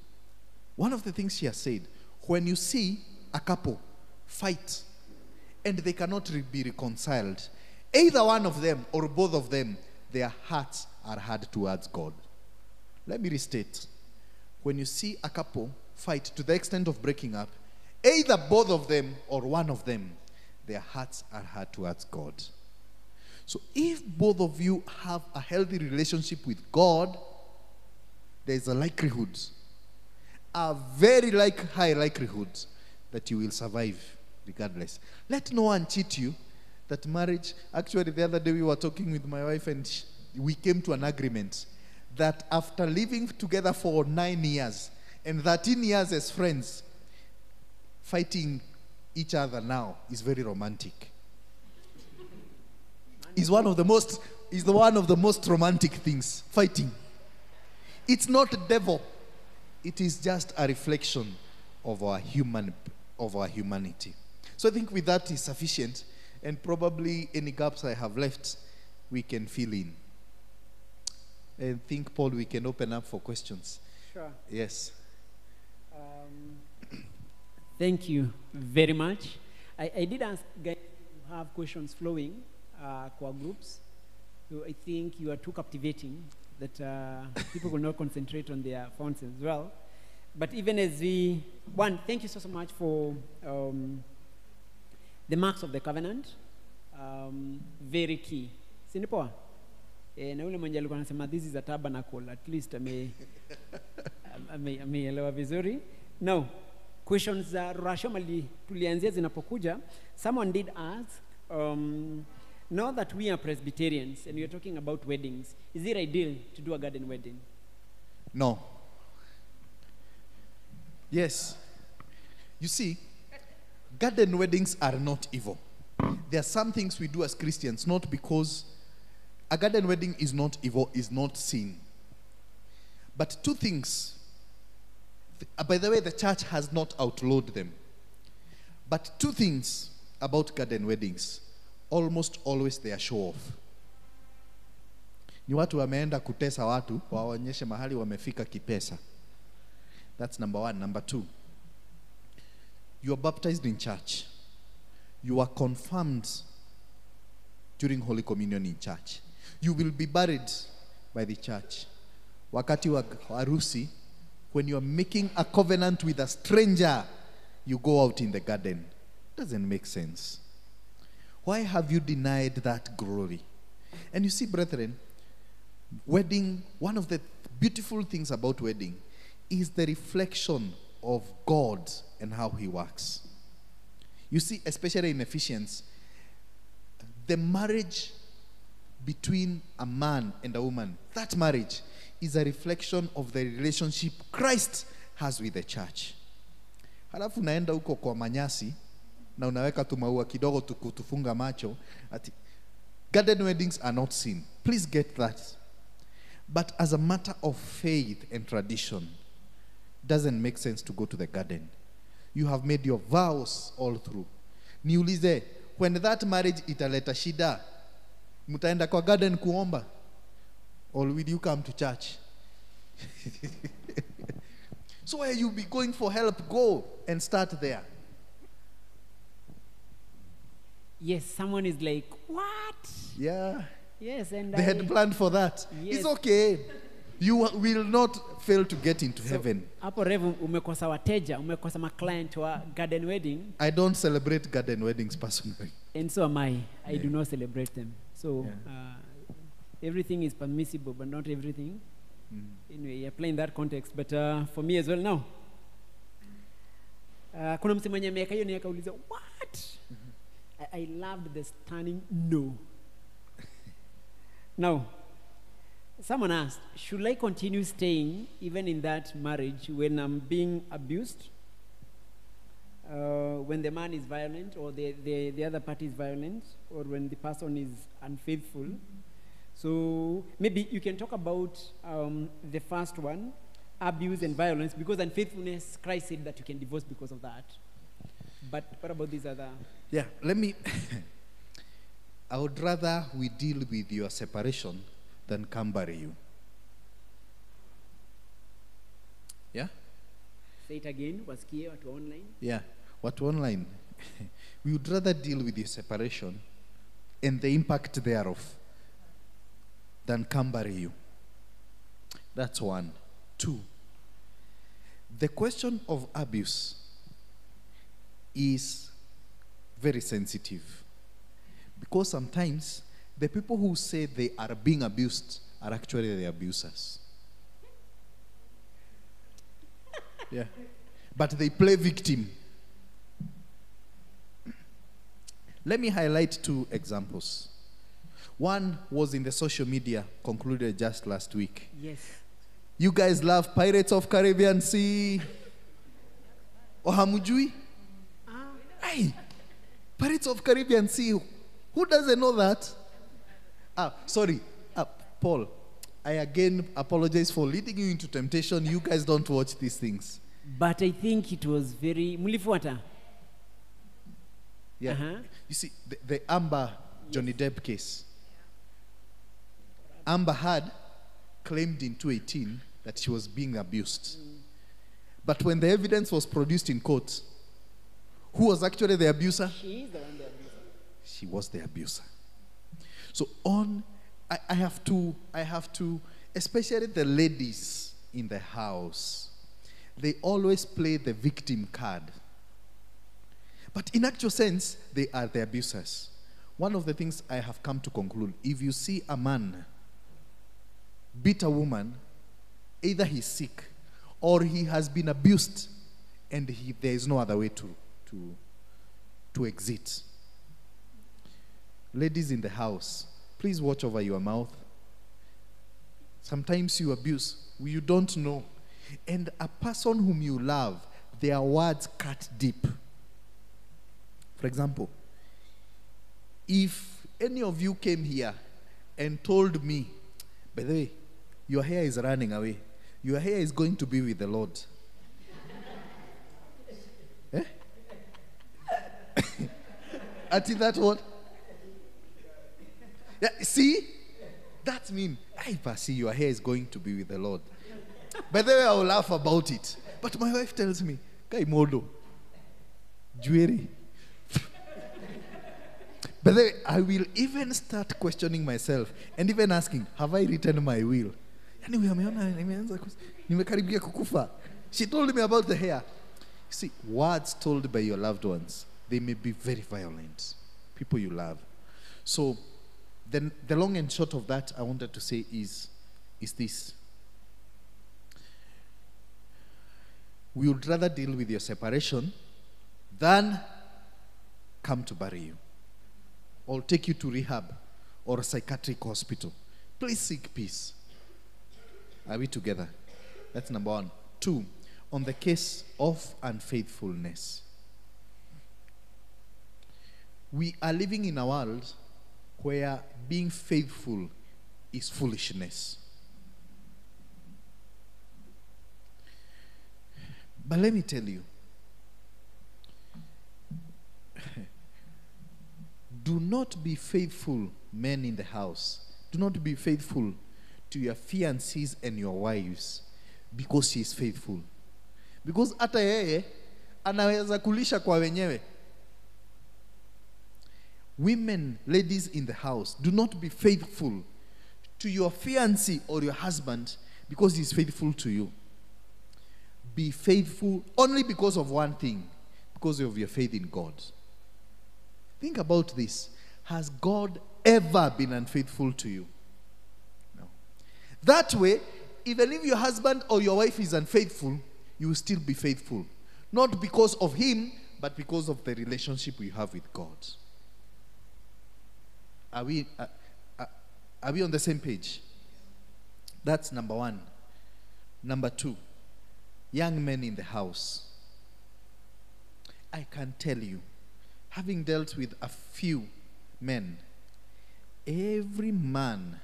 one of the things she has said, when you see a couple fight and they cannot be reconciled, either one of them or both of them, their hearts are hard towards God. Let me restate. When you see a couple fight to the extent of breaking up, either both of them or one of them, their hearts are hard towards God. So if both of you have a healthy relationship with God, there's a likelihood, a very like high likelihood that you will survive regardless. Let no one cheat you that marriage. Actually, the other day we were talking with my wife and we came to an agreement that after living together for nine years and 13 years as friends, fighting each other now is very romantic. Is one of the most is the one of the most romantic things. Fighting. It's not a devil. It is just a reflection of our human of our humanity. So I think with that is sufficient, and probably any gaps I have left, we can fill in. And think, Paul, we can open up for questions.
Sure.
Yes.
Um, thank you very much. I, I did ask guys to have questions flowing uh, kwa groups. So I think you are too captivating that uh, people will not concentrate on their phones as well. But even as we, one, thank you so, so much for um, the marks of the covenant. Um, very key. Sinipoa? E, na yule mwenye alikuwa anasema this is a tabernacle at least ame ame- ameielewa vizuri no questions za rashomali tulianzia zinapokuja someone did ask um, now that we are presbyterians and we are talking about weddings is it ideal to do a garden wedding
No. Yes. You see, garden weddings are not evil. There are some things we do as Christians, not because a garden wedding is not evil, is not sin. But two things. uh, By the way, the church has not outlawed them. But two things about garden weddings almost always they are show off. Ni watu wameenda kutesa watu waonyeshe mahali wamefika kipesa. That's number one. Number two, you are baptized in church. You are confirmed during Holy Communion in church. You will be buried by the church. Wakati wa harusi, when you are making a covenant with a stranger, you go out in the garden. Doesn't make sense. Why have you denied that glory? And you see, brethren, wedding, one of the beautiful things about wedding is the reflection of God and how He works. You see, especially in Ephesians, the marriage between a man and a woman, that marriage is a reflection of the relationship Christ has with the church. Halafu naenda huko kwa manyasi na unaweka tumaua kidogo tukutufunga macho ati garden weddings are not sin. Please get that. But as a matter of faith and tradition, doesn't make sense to go to the garden. You have made your vows all through. Niulize, when that marriage italeta shida, mtaenda kwa garden kuomba? Or will you come to church? so where you be going for help, go and start there.
yes someone is like what
Yeah.
Yes, and
They
I,
had planned for that.
Yes.
It's okay. You will not fail to get into heaven.
hapo Rev umekosa wateja, umekosa maclient wa garden wedding,
I don't celebrate garden weddings personally.
and so am I. I do
Yeah.
not celebrate them. So
Yeah.
uh, everything is permissible, but not everything. Anyway, you're playing that context, but uh, for me as well now. Uh, kuna msee mwenye miaka hiyo ni akauliza what I, I loved the stunning no now someone asked should i continue staying even in that marriage when i'm being abused uh, when the man is violent or the, the, the other party is violent or when the person is unfaithful so maybe you can talk about um, the first one, abuse and violence, because unfaithfulness, Christ said that you can divorce because of that. But what about these other?
Yeah, let me. I would rather we deal with your separation than come bury you. Yeah?
Say it again, wasikie watu wa online.
Yeah. What online? we would rather deal with the separation and the impact thereof than come bury you. That's one. Two. The question of abuse is very sensitive because sometimes the people who say they are being abused are actually the abusers. Yeah. But they play victim. Let me highlight two examples. One was in the social media, concluded just last week.
Yes.
You guys love Pirates of Caribbean Sea. Or hamujui? Aye. Ah. Pirates of Caribbean Sea. Who doesn't know that? Ah, sorry. Ah, Paul, I again apologize for leading you into temptation. You guys don't watch these things.
But I think it was very mulifuata.
Yeah.
Uh-huh.
You see, the, the Amber Johnny Depp case. Amber had claimed in 2018 that she was being abused. But when the evidence was produced in court, who was actually the abuser?
She is the one that abused.
She was the abuser. So on, I, I have to, I have to, especially the ladies in the house, they always play the victim card. But in actual sense, they are the abusers. One of the things I have come to conclude if you see a man beat a woman, either he's sick or he has been abused and he, there is no other way to, to, to exit. Ladies in the house, please watch over your mouth. Sometimes you abuse, you don't know. And a person whom you love, their words cut deep. For example, if any of you came here and told me, by the way, your hair is running away, your hair is going to be with the Lord. eh? Ati that what? See? That means, ah, I see your hair is going to be with the Lord. By the way, I will laugh about it. But my wife tells me, Kai modo. Jewelry. By the way, I will even start questioning myself and even asking, have I written my will? Anyway, ameona nimeanza nimekaribia kukufa. She told me about the hair. See, words told by your loved ones, they may be very violent. People you love. So, then the long and short of that I wanted to say is, is this. We would rather deal with your separation than come to bury you or take you to rehab or a psychiatric hospital. Please seek peace. Are we together? That's number one. Two, on the case of unfaithfulness. We are living in a world where being faithful is foolishness. But let me tell you, do not be faithful, men in the house. Do not be faithful to your fiancés and your wives because she is faithful. Because hata yeye anaweza kulisha kwa wenyewe. Women, ladies in the house, do not be faithful to your fiancé or your husband because he's faithful to you. Be faithful only because of one thing because of your faith in God. Think about this. Has God ever been unfaithful to you? No. That way, even if your husband or your wife is unfaithful, you will still be faithful. Not because of him, but because of the relationship you have with God. Are we, uh, uh, are we on the same page? That's number one. Number two, young men in the house. I can tell you, having dealt with a few men, every man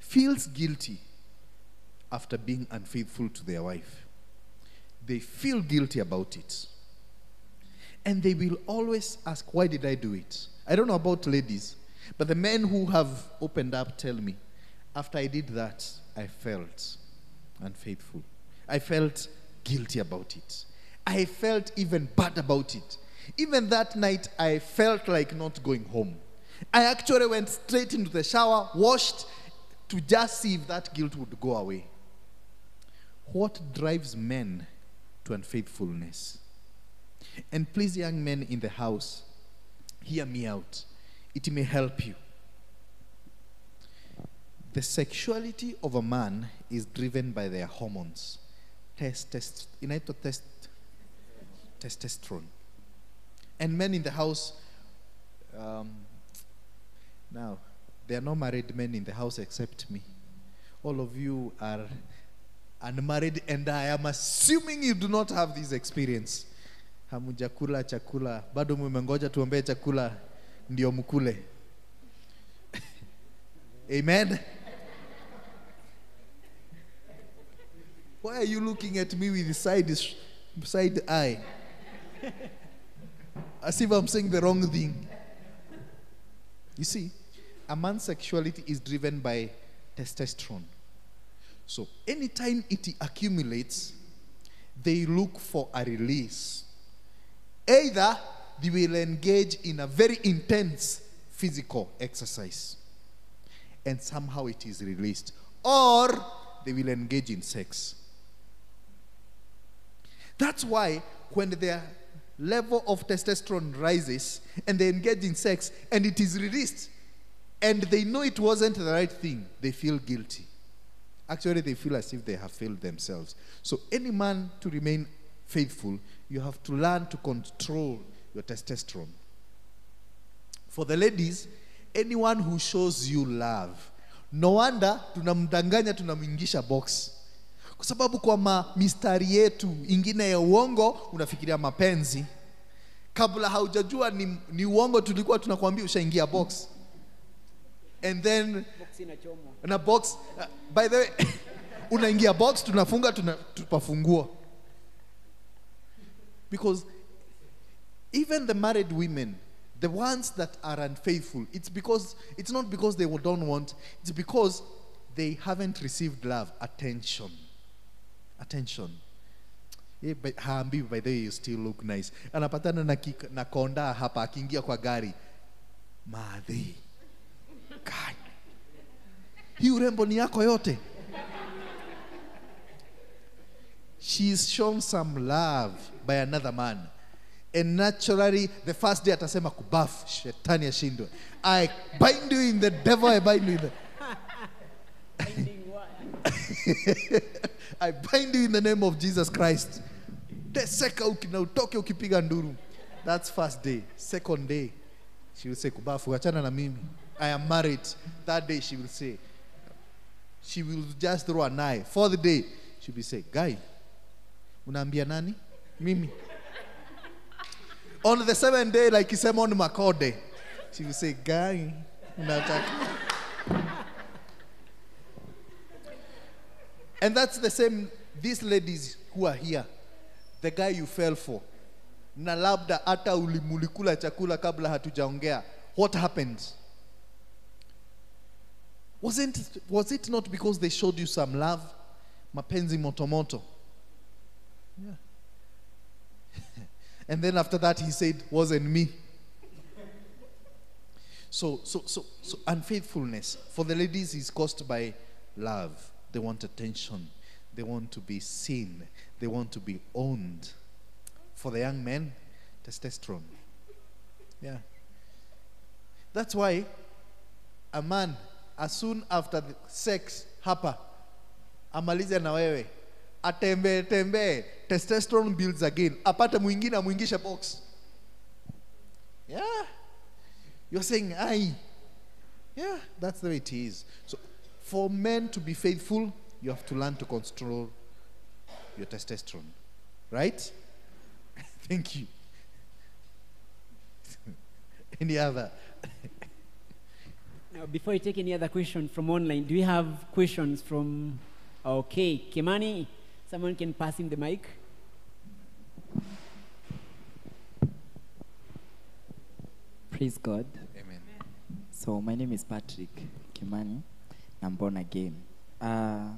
feels guilty after being unfaithful to their wife. They feel guilty about it. And they will always ask, Why did I do it? I don't know about ladies, but the men who have opened up tell me, After I did that, I felt unfaithful. I felt guilty about it. I felt even bad about it. Even that night, I felt like not going home. I actually went straight into the shower, washed to just see if that guilt would go away. What drives men to unfaithfulness? And please, young men in the house, hear me out. It may help you. The sexuality of a man is driven by their hormones. Test, test, inaitwa test, testosterone. And men in the house, um, now, there are no married men in the house except me. All of you are unmarried, and I am assuming you do not have this experience. Hamujakula chakula, bado mumengoja tuombee chakula ndio mkule. Amen. Why are you looking at me with side side eye? As if I'm saying the wrong thing. You see, a man's sexuality is driven by testosterone. So anytime it accumulates, they look for a release. Either they will engage in a very intense physical exercise and somehow it is released, or they will engage in sex. That's why when their level of testosterone rises and they engage in sex and it is released and they know it wasn't the right thing, they feel guilty. Actually, they feel as if they have failed themselves. So, any man to remain faithful, you have to learn to control your testosterone. For the ladies, anyone who shows you love, no wonder tunamdanganya tunamwingisha box. Kwa sababu kwa ma mistari yetu ingine ya uongo unafikiria mapenzi. Kabla haujajua ni, ni uongo tulikuwa tunakwambia ushaingia box. And then
Box
na box uh, by the way unaingia box tunafunga tuna, tupafungua because even the married women the ones that are unfaithful it's because it's not because they don't want it's because they haven't received love attention. Attention. Yeah, but haambiwi by the way you still look nice. Anapatana na, kik, na konda hapa akiingia kwa gari. Madhi. Kai. hii urembo ni yako yote. She's shown some love by another man and naturally the first day atasema kubaf shetani ashindwe i bind you in the devil i bind you in the I bind you in the name of Jesus Christ. Teseka na utoke ukipiga nduru. That's first day. Second day, she will say, Kubafu, achana na mimi. I am married. Third day, she will say, she will just throw an eye. Fourth day, she will say, Guy, unaambia nani? Mimi. On the seventh day, like Simon Makode, she will say, Guy. And that's the same, these ladies who are here, the guy you fell for, na labda hata ulimulikula chakula kabla hatujaongea. What happened? Wasn't, was it not because they showed you some love? Mapenzi motomoto. Yeah. And then after that he said, wasn't me. So, so, so, so unfaithfulness for the ladies is caused by love. They want attention. They want to be seen. They want to be owned. For the young men, testosterone. Yeah. That's why a man, as soon after the sex hapa, amalize na wewe, atembee tembee, testosterone builds again, apate mwingine amwingishe box. Yeah. You're saying, aye. Yeah, that's the way it is. So, for men to be faithful, you have to learn to control your testosterone. Right? Thank you. Any other?
Now, before you take any other question from online, do we have questions from? Okay, Kimani, someone can pass him the mic.
Praise God.
Amen.
So my name is Patrick Kimani. I'm born again. Uh,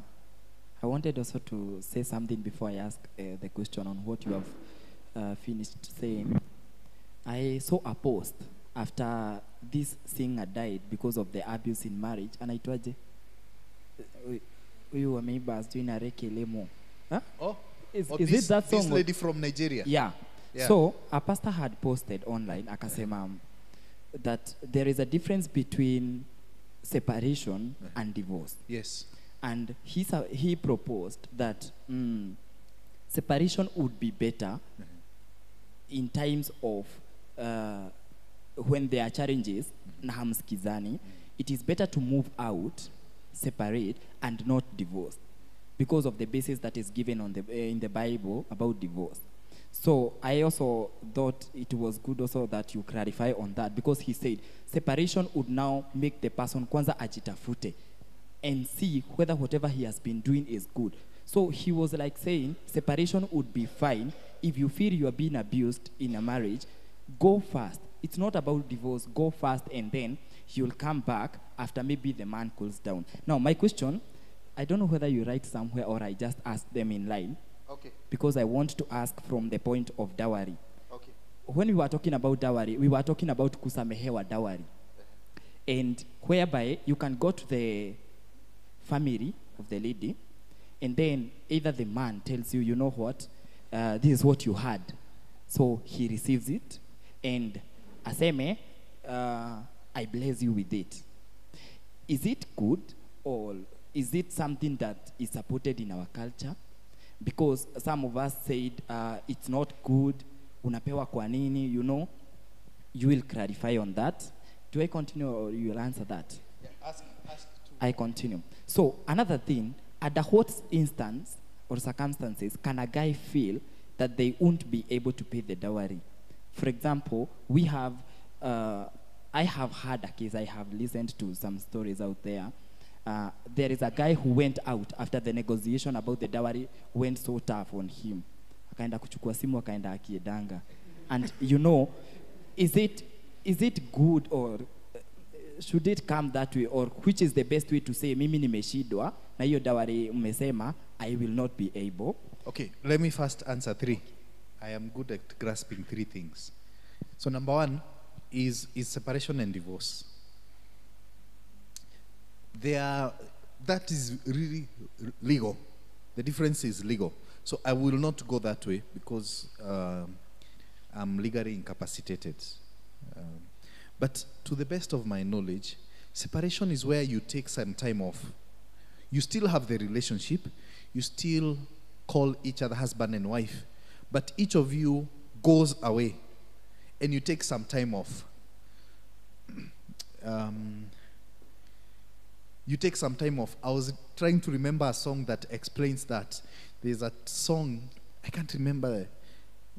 I wanted also to say something before I ask uh, the question on what you have uh, finished saying. I saw a post after this singer died because of the abuse in marriage. and Anaitwaje? Eh, Huyu ameiba sijui na Reke Lemo. Huh?
Oh,
Is,
oh,
is
this,
it that song?
this lady from Nigeria.
Yeah.
Yeah.
So a pastor had posted online akasema um, that there is a difference between separation and divorce.
Yes.
And he, sa- he proposed that mm, separation would be better in times of uh, when there are challenges na hamsikizani. It is better to move out, separate, and not divorce because of the basis that is given on the, uh, in the Bible about divorce. So I also thought it was good also that you clarify on that because he said separation would now make the person kwanza ajitafute and see whether whatever he has been doing is good. So he was like saying separation would be fine if you feel you are being abused in a marriage, go first. It's not about divorce, go first and then you'll come back after maybe the man cools down. Now my question, I don't know whether you write somewhere or I just ask them in line
Okay.
because I want to ask from the point of dowry.
Okay.
When we were talking about dowry, we were talking about kusamehewa dowry. And whereby you can go to the family of the lady, and then either the man tells you, you know what, uh, this is what you had. So he receives it, and aseme, uh, I bless you with it. Is it good, or is it something that is supported in our culture? Because some of us said uh, it's not good, unapewa kwa nini, you know. You will clarify on that. Do I continue or you will answer that?
Yeah, ask, ask.
I continue. So another thing, at the what instance or circumstances can a guy feel that they won't be able to pay the dowry? For example, we have, uh, I have heard a case, I have listened to some stories out there. Uh, there is a guy who went out after the negotiation about the dowry went so tough on him. Akaenda kuchukua simu akaenda akiedanga. And you know, is it, is it good or should it come that way or which is the best way to say mimi nimeshidwa na hiyo dawari mmesema i will not be able
Okay, let me first answer three. I am good at grasping three things. So number one is is separation and divorce. They are that is really legal. The difference is legal. So I will not go that way because um, I'm legally incapacitated. Um, but to the best of my knowledge, separation is where you take some time off. You still have the relationship, you still call each other husband and wife, but each of you goes away and you take some time off. Um, you take some time off. I was trying to remember a song that explains that. There's a song, I can't remember.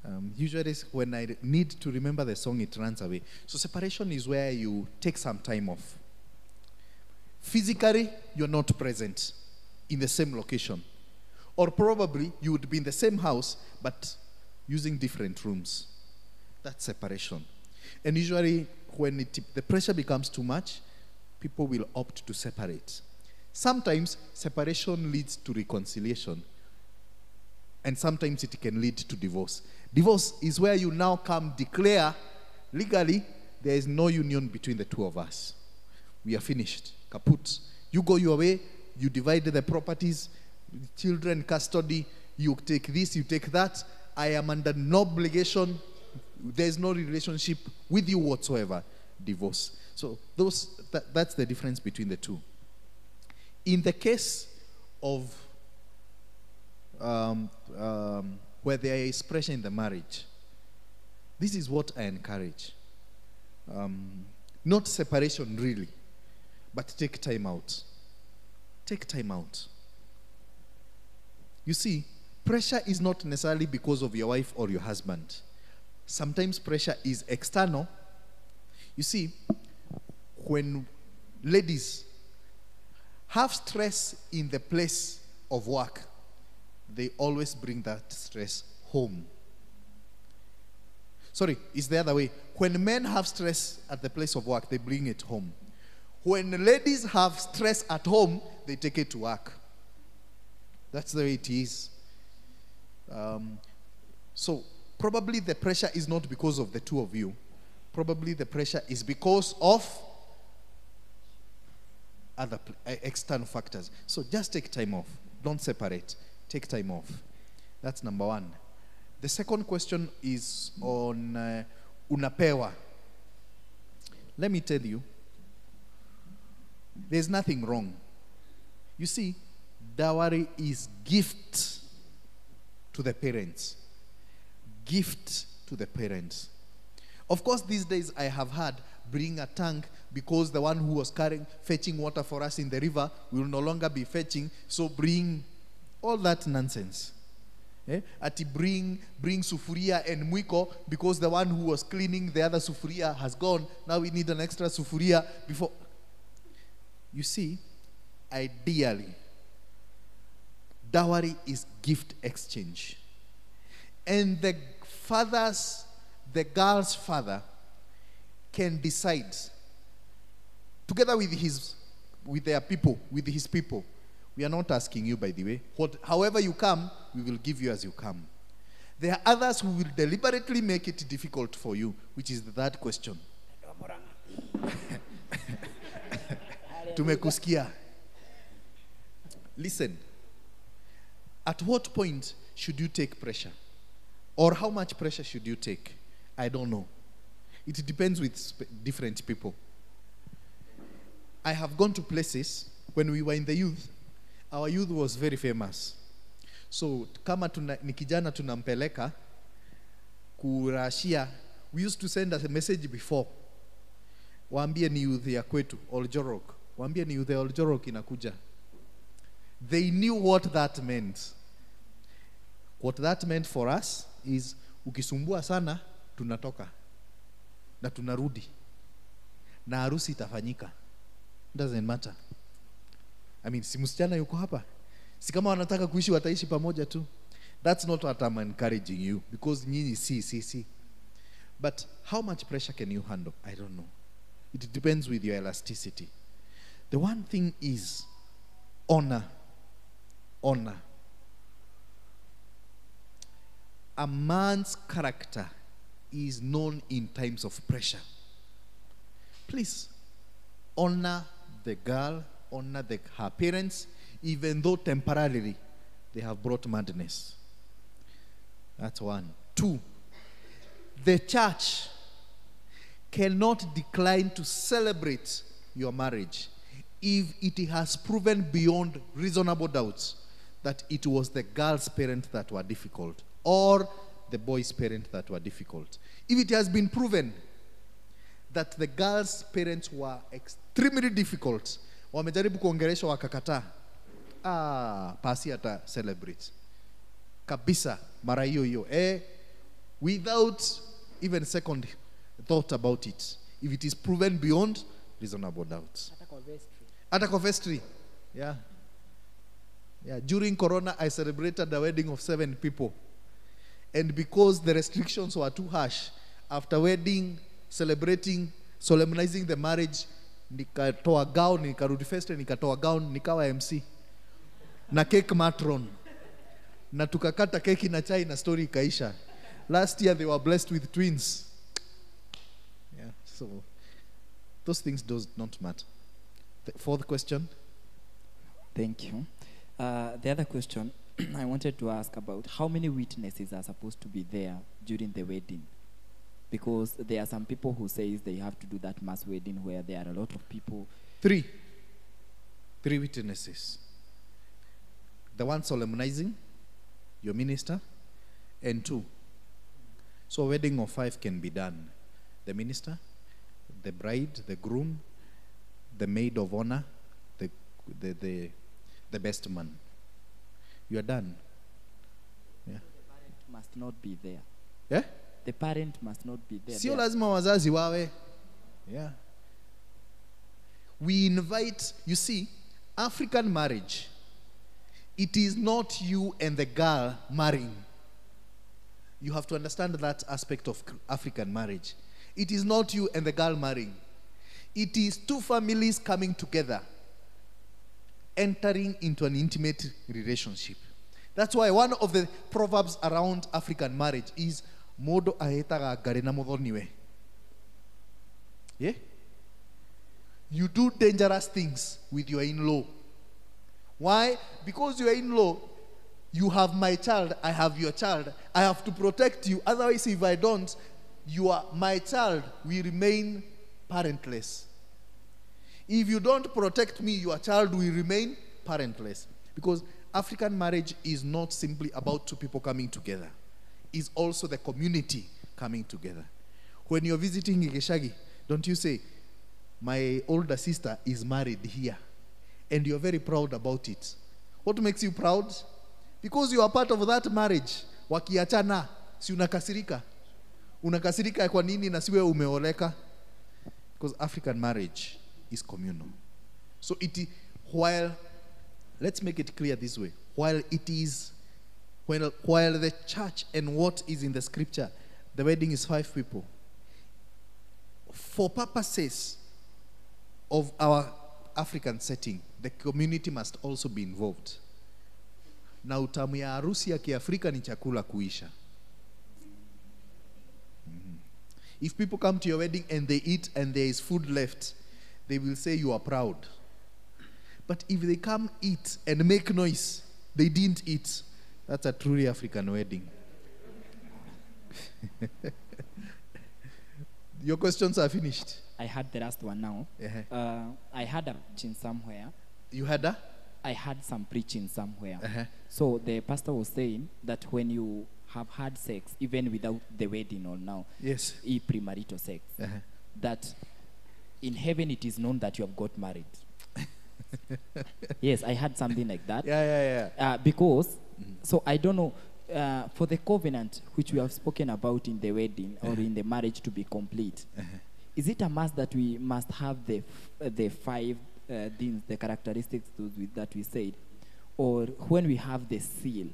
Um, usually, when I need to remember the song, it runs away. So, separation is where you take some time off. Physically, you're not present in the same location. Or probably you would be in the same house, but using different rooms. That's separation. And usually, when it, the pressure becomes too much, people will opt to separate. Sometimes separation leads to reconciliation, and sometimes it can lead to divorce. Divorce is where you now come declare legally there is no union between the two of us. We are finished. Kaput. You go your way, you divide the properties, children custody, you take this, you take that. I am under no obligation. There is no relationship with you whatsoever. Divorce. So those that, that's the difference between the two. In the case of um, um, where there is pressure in the marriage, this is what I encourage. Um, not separation, really, but take time out. Take time out. You see, pressure is not necessarily because of your wife or your husband. Sometimes pressure is external. You see, when ladies have stress in the place of work, they always bring that stress home. Sorry, it's the other way. When men have stress at the place of work, they bring it home. When ladies have stress at home, they take it to work. That's the way it is. Um, so, probably the pressure is not because of the two of you. Probably the pressure is because of other external factors. So, just take time off. Don't separate. Take time off. That's number one. The second question is on uh, unapewa. Let me tell you, there's nothing wrong. You see, dowry is gift to the parents. Gift to the parents. Of course, these days I have had bring a tank because the one who was carrying fetching water for us in the river will no longer be fetching. So bring all that nonsense. Eh? Ati bring bring sufuria and mwiko because the one who was cleaning the other sufuria has gone. Now we need an extra sufuria before. You see, ideally, dowry is gift exchange. And the father's, the girl's father, can decide, together with his, with their people, with his people. We are not asking you, by the way. What, however you come, we will give you as you come. There are others who will deliberately make it difficult for you, which is the third question. Tumekusikia. Listen. At what point should you take pressure? Or how much pressure should you take? I don't know. It depends with different people. I have gone to places when we were in the youth, our youth was very famous. So kama tuna, ni kijana tunampeleka kurashia, we used to send us a message before. Waambie ni youth ya kwetu, Oljorok. Waambie ni youth ya Oljorok inakuja. They knew what that meant. What that meant for us is ukisumbua sana tunatoka na tunarudi na harusi itafanyika. Doesn't matter. I mean, si msichana yuko hapa, si kama wanataka kuishi wataishi pamoja tu. That's not what I'm encouraging you because nyinyi si si si. But how much pressure can you handle? I don't know. It depends with your elasticity. The one thing is honor. Honor. A man's character is known in times of pressure. Please honor the girl, honor the, her parents, even though temporarily they have brought madness. That's one. Two, the church cannot decline to celebrate your marriage if it has proven beyond reasonable doubts that it was the girl's parents that were difficult or the boy's parents that were difficult. If it has been proven that the girl's parents were extremely difficult, wamejaribu kuongeleshwa wakakataa, ah, pasi ata celebrate. Kabisa mara hiyo hiyo eh, without even second thought about it. If it is proven beyond reasonable doubts hata kwa vestry yeah. Yeah during corona i celebrated the wedding of seven people and because the restrictions were too harsh after wedding celebrating solemnizing the marriage nikatoa gown nikarudi feste nikatoa gown nikawa mc na cake matron na tukakata keki na chai na story ikaisha last year they were blessed with twins yeah. So those things does not matter. The fourth question.
Thank you. Uh, the other question I wanted to ask about how many witnesses are supposed to be there during the wedding? Because there are some people who say they have to do that mass wedding where there are a lot of people.
Three. Three witnesses. The one solemnizing, your minister, and two. So a wedding of five can be done. The minister, the bride, the groom, the maid of honor, the, the, the, the best man. You are done. Yeah.
The parent must not be there.
Yeah?
The parent must not be there.
sio lazima wazazi wawe yeah. we invite you see african marriage it is not you and the girl marrying you have to understand that aspect of african marriage it is not you and the girl marrying it is two families coming together entering into an intimate relationship. That's why one of the proverbs around African marriage is modo ahetaga gari na muthoniwe. Yeah? You do dangerous things with your in-law. Why? Because you are in-law, you have my child, I have your child. I have to protect you. Otherwise, if I don't, you are my child will remain parentless. If you don't protect me, your child will remain parentless. Because African marriage is not simply about two people coming together, it's also the community coming together. When you're visiting Igeshagi, don't you say, My older sister is married here, and you're very proud about it. What makes you proud? Because you are part of that marriage. Wakiachana, si unakasirika. Unakasirika kwa nini na siwe umeoleka? Because African marriage is communal. So it while let's make it clear this way. While it is while, while the church and what is in the scripture, the wedding is five people. For purposes of our African setting, the community must also be involved. Na utamu ya ya Kiafrika ni chakula kuisha. Mm-hmm. If people come to your wedding and they eat and there is food left, they will say you are proud. But if they come eat and make noise, they didn't eat. That's a truly African wedding. your questions are finished.
I had the last one now.
Uh-huh.
Uh, I had a preaching somewhere.
You had a?
I had some preaching somewhere.
Uh-huh.
So the pastor was saying that when you have had sex, even without the wedding or now,
Yes.
e premarital sex,
Uh-huh.
that in heaven it is known that you have got married. yes, I had something like that.
Yeah, yeah, yeah.
Uh, because, so I don't know, uh, for the covenant which we have spoken about in the wedding or in the marriage to be complete, is it a must that we must have the, f- uh, the five uh, things, the characteristics that we said? Or when we have the seal,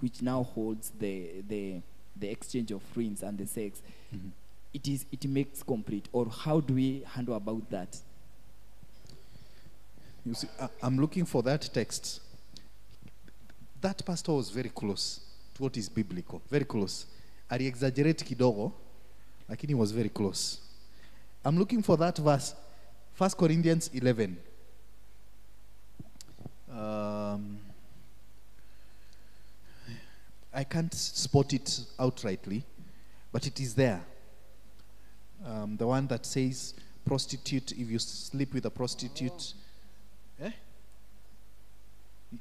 which now holds the, the, the exchange of rings and the sex, it, is, it makes complete? Or how do we handle about that?
You see, I, I'm looking for that text. That pastor was very close to what is biblical, very close. Ali-exaggerate kidogo, lakini he was very close. I'm looking for that verse, 1 Corinthians 11. Um, I can't spot it outrightly, but it is there. Um, the one that says, prostitute, if you sleep with a prostitute, Eh?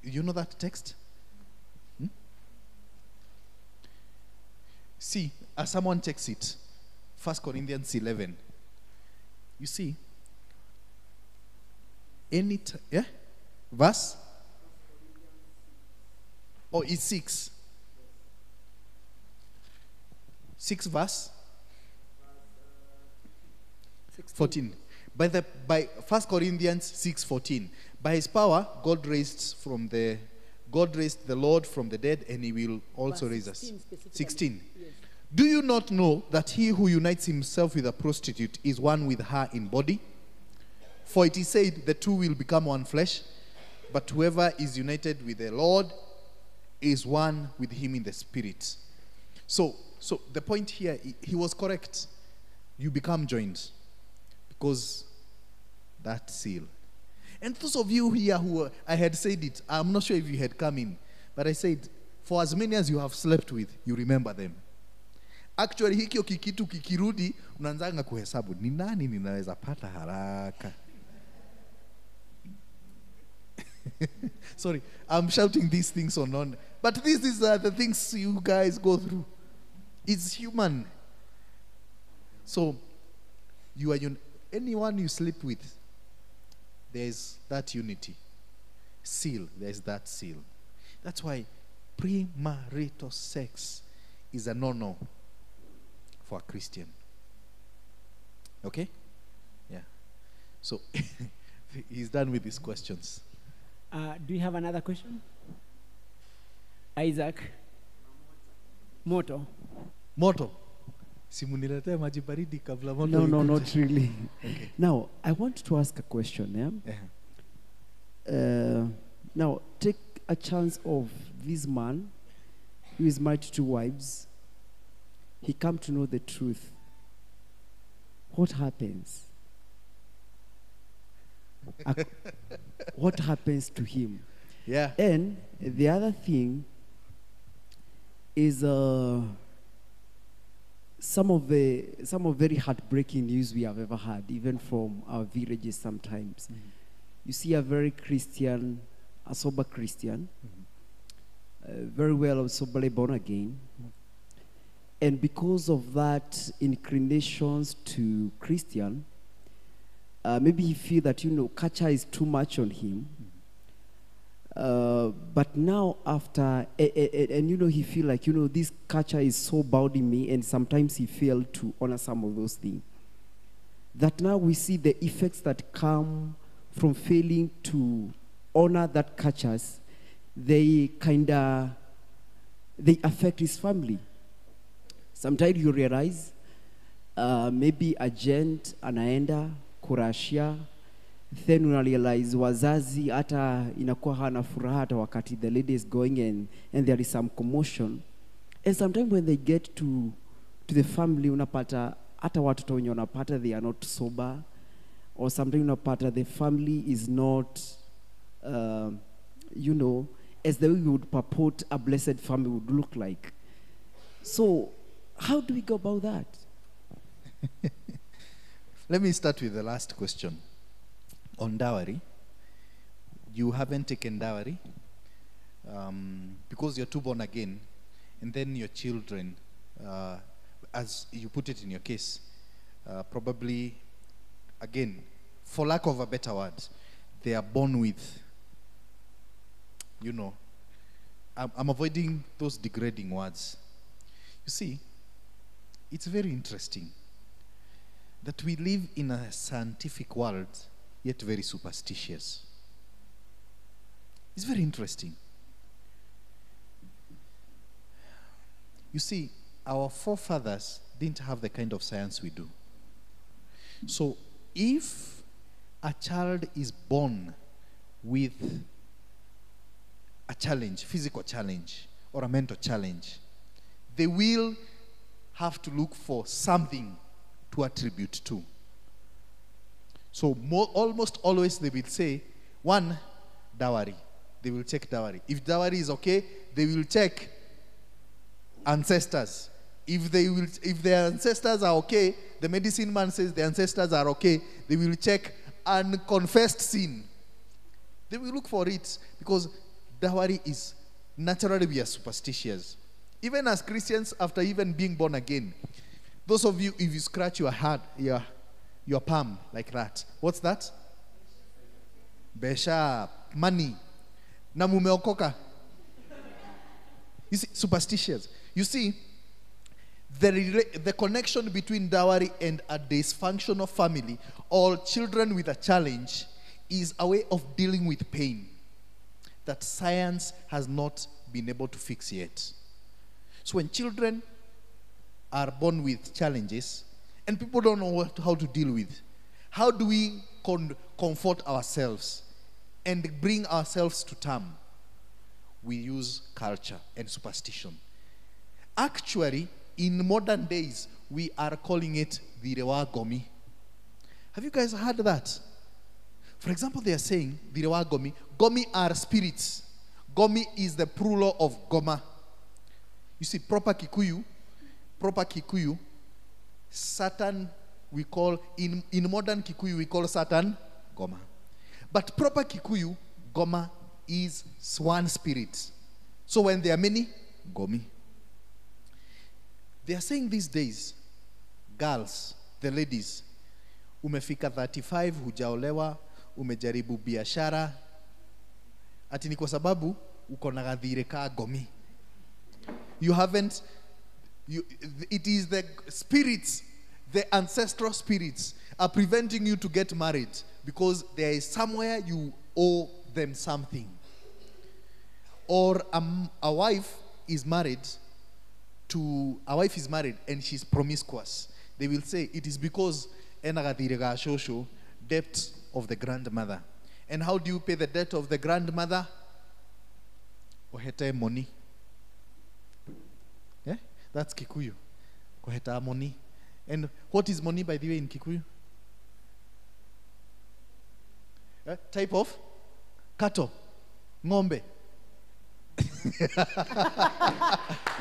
You know that text? Hmm? See, as someone checks it, 1 Corinthians 11. You see, any t- yeah? Verse? Oh, it's 6. 6 verse? 14 by the by 1 corinthians 6.14 by his power god raised from the god raised the lord from the dead and he will also raise us. 16 do you not know that he who unites himself with a prostitute is one with her in body? For it is said the two will become one flesh but whoever is united with the lord is one with him in the spirit. So so the point here he- he was correct. You become joined Because that seal. And those of you here who I had said it, I'm not sure if you had come in, but I said, for as many as you have slept with, you remember them. Actually, hikyo kikitu kikirudi, unaanzanga kuhesabu ni nani ninaweza pata haraka. Sorry, I'm shouting these things on on, but this is uh, the things you guys go through. It's human. So, you are un- anyone you sleep with, there's that unity. Seal, there's that seal. That's why premarital sex is a no no for a Christian. Okay? Yeah. So, he's done with his questions.
Uh, do you have another question? Isaac. Moto.
Moto. Simuniletee maji baridi kabla moto
No, no, not really.
Okay.
Now, I want to ask a question.
Yeah.
Yeah? Uh, now, take a chance of this man who is married to two wives. He come to know the truth. What happens? What happens to him?
Yeah.
And the other thing is uh, some of the some of very heartbreaking news we have ever had, even from our villages. Sometimes you see a very Christian, a sober Christian, uh, very well soberly born again, and because of that inclinations to Christian, uh, maybe he feel that you know culture is too much on him. Uh, but now after a, a- a- and you know he feel like you know this culture is so bounding me and sometimes he failed to honor some of those things. That now we see the effects that come from failing to honor that cultures they kind of they affect his family. Sometimes you realize uh, maybe a gent anaenda kurashia then una realize wazazi hata inakuwa hana furaha hata wakati the lady is going and, and there is some commotion. And sometimes when they get to, to the family unapata hata watoto wenye wanapata they are not sober or sometimes unapata the family is not um, you know as the way we would purport a blessed family would look like. So how do we go about that?
Let me start with the last question. On dowry, you haven't taken dowry um, because you're too born again, and then your children, uh, as you put it in your case, uh, probably, again, for lack of a better word, they are born with, you know, I'm, I'm avoiding those degrading words. You see, it's very interesting that we live in a scientific world, yet very superstitious. It's very interesting. You see, our forefathers didn't have the kind of science we do. So, if a child is born with a challenge, physical challenge, or a mental challenge, they will have to look for something to attribute to. So mo- almost always they will say, one, dowry. They will check dowry. If dowry is okay, they will check ancestors. If they will, if their ancestors are okay, the medicine man says the ancestors are okay. They will check unconfessed sin. They will look for it because dowry is naturally we are superstitious. Even as Christians, after even being born again, those of you, if you scratch your heart, your, your palm like that, what's that? Besha, money. Na mumeokoka. You see, superstitious. You see, the, the connection between dowry and a dysfunctional family or children with a challenge is a way of dealing with pain that science has not been able to fix yet. So when children are born with challenges and people don't know what, how to deal with, how do we con- comfort ourselves and bring ourselves to term? We use culture and superstition. Actually, in modern days, we are calling it virewa gomi. Have you guys heard that? For example, they are saying, Dirawa Gomi, Gomi are spirits. Gomi is the plural of Goma. You see, proper Kikuyu, proper Kikuyu, Satan we call, in, in modern Kikuyu, we call Satan Goma. But proper Kikuyu, Goma is one spirit. So when there are many, Gomi. They are saying these days, girls, the ladies, umefika 35 hujaolewa umejaribu biashara ati ni kwa sababu uko na gadhire ka gomi you haven't you, it is the spirits the ancestral spirits are preventing you to get married because there is somewhere you owe them something. Or a wife is married to a wife is married and she's promiscuous. They will say it is because debt of the grandmother. And how do you pay the debt of the grandmother? Ohete money that's kikuyu koheta money and what is money by the way in kikuyu Eh, type of cattle ng'ombe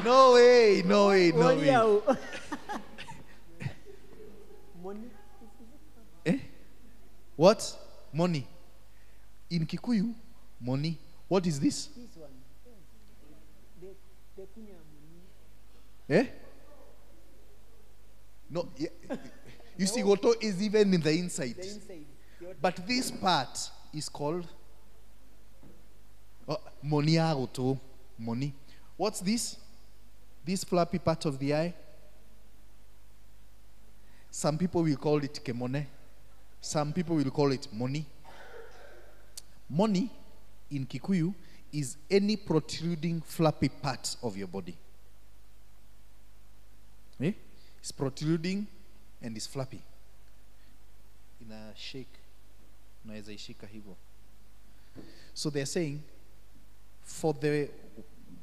no way no way no way
Money?
Eh? What? Money. In Kikuyu, money. What is this?
This one. The, the.
Eh? No. Yeah. You see, Goto is even in the inside.
The inside.
But this part is called oh, monia Goto. Money. What's this? This flappy part of the eye? Some people will call it kemone. Some people will call it money. Money in Kikuyu is any protruding flappy part of your body. Eh? It's protruding and it's flappy. Ina shake. So they're saying for the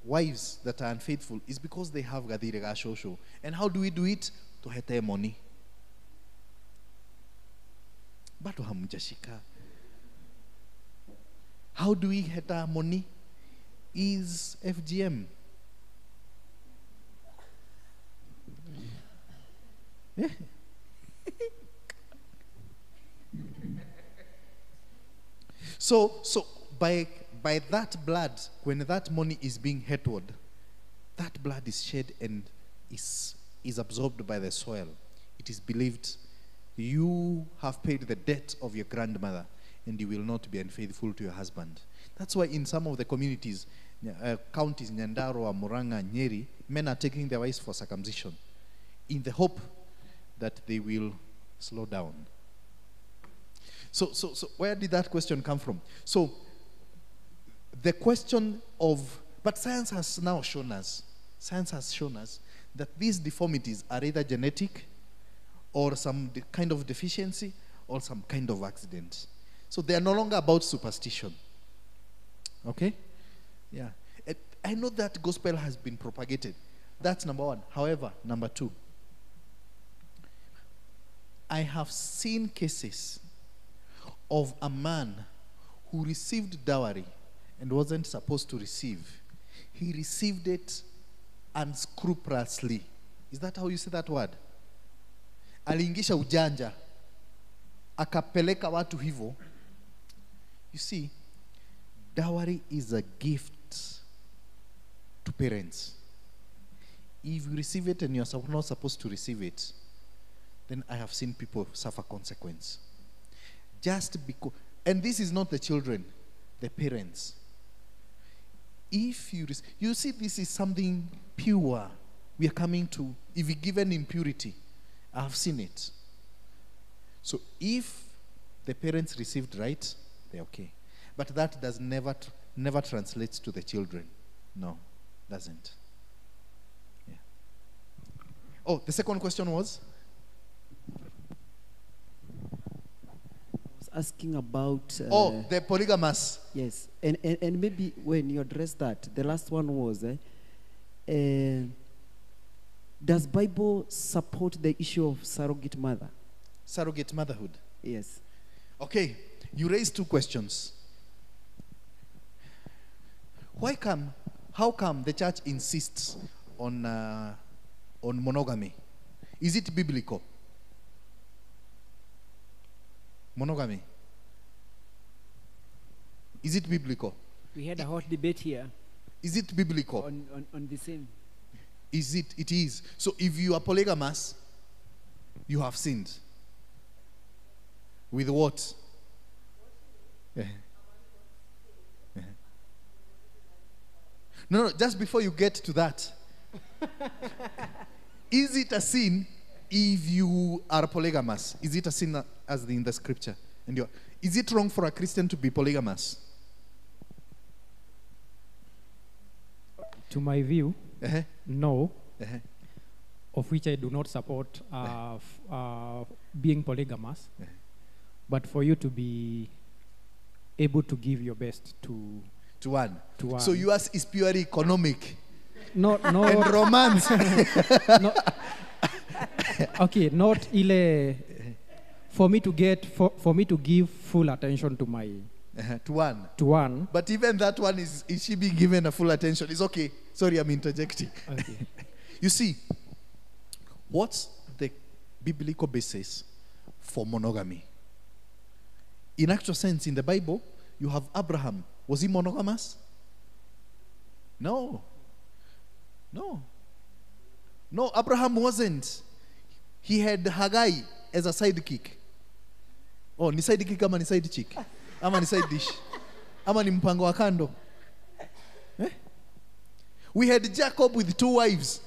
wives that are unfaithful is because they have gadire gashosho. And how do we do it? Tuhete money. Bado hamjashika. How do we heta money? Is FGM. so, so by by that blood, when that money is being headward, that blood is shed and is is absorbed by the soil. It is believed you have paid the debt of your grandmother and you will not be unfaithful to your husband. That's why in some of the communities, uh, counties, Nyandarua, Muranga, Nyeri, men are taking their wives for circumcision in the hope that they will slow down. So, so, so where did that question come from? So, the question of, but science has now shown us, science has shown us that these deformities are either genetic or some kind of deficiency or some kind of accident. So they are no longer about superstition. Okay? Yeah. I know that gospel has been propagated. That's number one. However, number two, I have seen cases of a man who received dowry and wasn't supposed to receive. He received it unscrupulously. Is that how you say that word? Aliingisha ujanja, akapeleka watu hivo. You see, dowry is a gift to parents. If you receive it and you're not supposed to receive it, then I have seen people suffer consequence. Just because, and this is not the children, the parents. If you, you see, this is something pure. We are coming to, if you give an impurity, I have seen it. So if the parents received right, they're okay. But that does never, never translates to the children. No, doesn't. Yeah. Oh, the second question was?
Asking about. Uh,
Oh, the polygamous.
Yes, and, and, and maybe when you address that, the last one was, eh, uh, does Bible support the issue of surrogate mother?
surrogate motherhood.
Yes.
Okay, you raised two questions. Why come, how come the church insists on, uh, on monogamy? Is it biblical? Monogamy. Is it biblical?
We had a hot debate here
Is it biblical?
on, on, on the same.
Is it? It is. So if you are polygamous, you have sinned. With what? Yeah. Yeah. No, no, just before you get to that, is it a sin if you are polygamous? Is it a sin as in the scripture? And you is it wrong for a Christian to be polygamous?
To my view,
Uh-huh,
no,
uh-huh.
of which I do not support uh, f- uh, being polygamous.
Yeah.
But for you to be able to give your best to
To one.
to one.
So yours is purely economic
not
and
not
romance.
okay, not ile for me to get for, for me to give full attention to my
Uh-huh, to one.
to one.
But even that one is, is she being given a full attention? It's okay. Sorry, I'm interjecting.
Okay.
You see, what's the biblical basis for monogamy? In actual sense, in the Bible, you have Abraham. Was he monogamous? No. No. No, Abraham wasn't. He had Hagar as a sidekick. Oh, ni sidekick ama ni side chick? Ama ni side dish? Ama ni mpango wa kando? Eh? We had Jacob with two wives.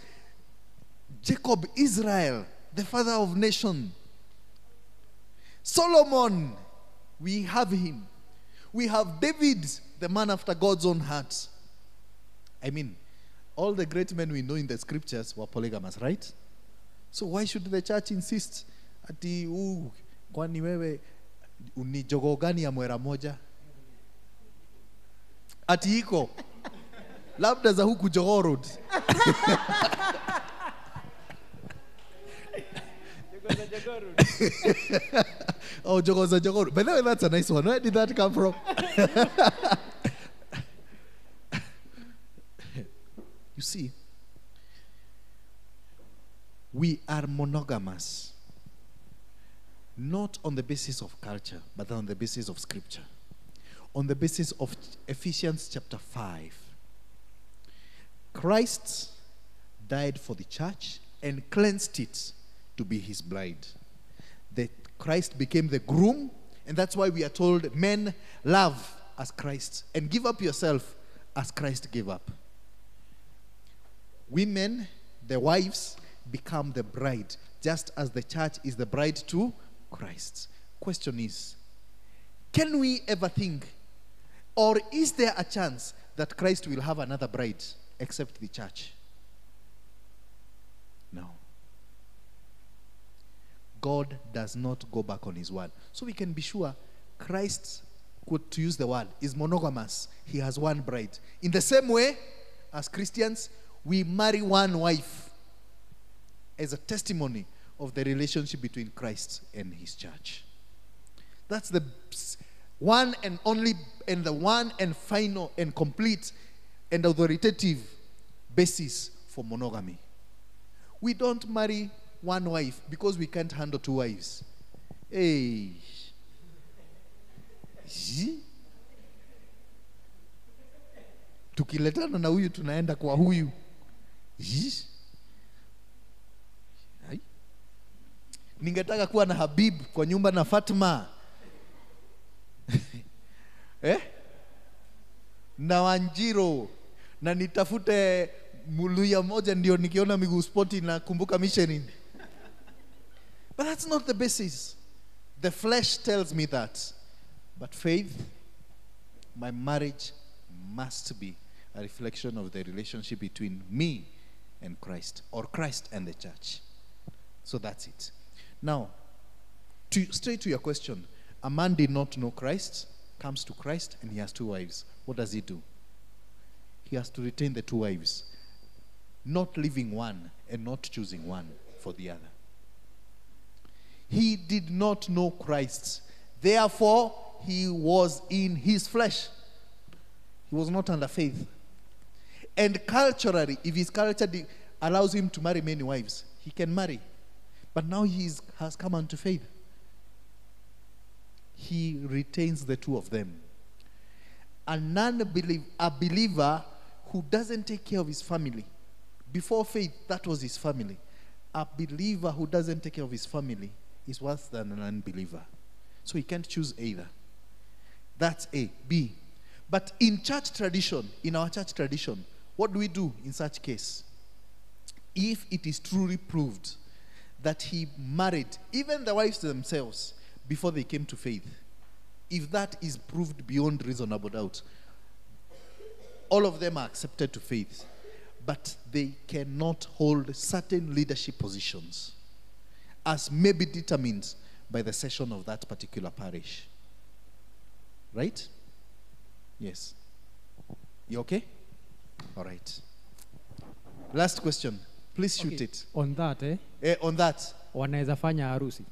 Jacob, Israel, the father of nation. Solomon, we have him. We have David, the man after God's own heart. I mean, all the great men we know in the scriptures were polygamous, right? So why should the church insist ati uh, kwani wewe ni jogoo gani ya mwera moja? Ati iko labda za huku Jogoo Road. oh, Jogoza Jogoo Road. By the way, that's a nice one. Where did that come from? you see, we are monogamous not on the basis of culture, but on the basis of scripture. On the basis of Ephesians chapter 5. Christ died for the church and cleansed it to be his bride. The Christ became the groom, and that's why we are told men love as Christ and give up yourself as Christ gave up. Women, the wives, become the bride, just as the church is the bride to Christ. Question is can we ever think, or is there a chance that Christ will have another bride except the church? No. God does not go back on his word. So we can be sure Christ, to use the word, is monogamous. He has one bride. In the same way, as Christians, we marry one wife as a testimony of the relationship between Christ and his church. That's the one and only, and the one and final and complete and authoritative basis for monogamy. We don't marry one wife because we can't handle two wives. Hey. Tukiletana na huyu tunaenda kwa huyu. Ji? Ningetaka kuwa na Habib kwa nyumba na Fatma. eh? Na Wanjiro na nitafute muluya moja ndio nikiona miguu spoti nakumbuka Michelin. But that's not the basis. The flesh tells me that. But faith, my marriage must be a reflection of the relationship between me and Christ, or Christ and the church. So that's it. Now, to, straight to your question a man did not know Christ, comes to Christ, and he has two wives. What does he do? He has to retain the two wives, not leaving one and not choosing one for the other. He did not know Christ. Therefore, he was in his flesh. He was not under faith. And culturally, if his culture allows him to marry many wives, he can marry. But now he is- has come unto faith. He retains the two of them. A non a believer who doesn't take care of his family. Before faith, that was his family. A believer who doesn't take care of his family is worse than an unbeliever. So he can't choose either. That's A. B. But in church tradition, in our church tradition, what do we do in such case? If it is truly proved that he married even the wives themselves before they came to faith, if that is proved beyond reasonable doubt, all of them are accepted to faith, but they cannot hold certain leadership positions as may be determined by the session of that particular parish. Right? Yes. You okay? All right. Last question. Please shoot
Okay,
it.
On that, eh,
Eh, on that,
wanaweza fanya harusi.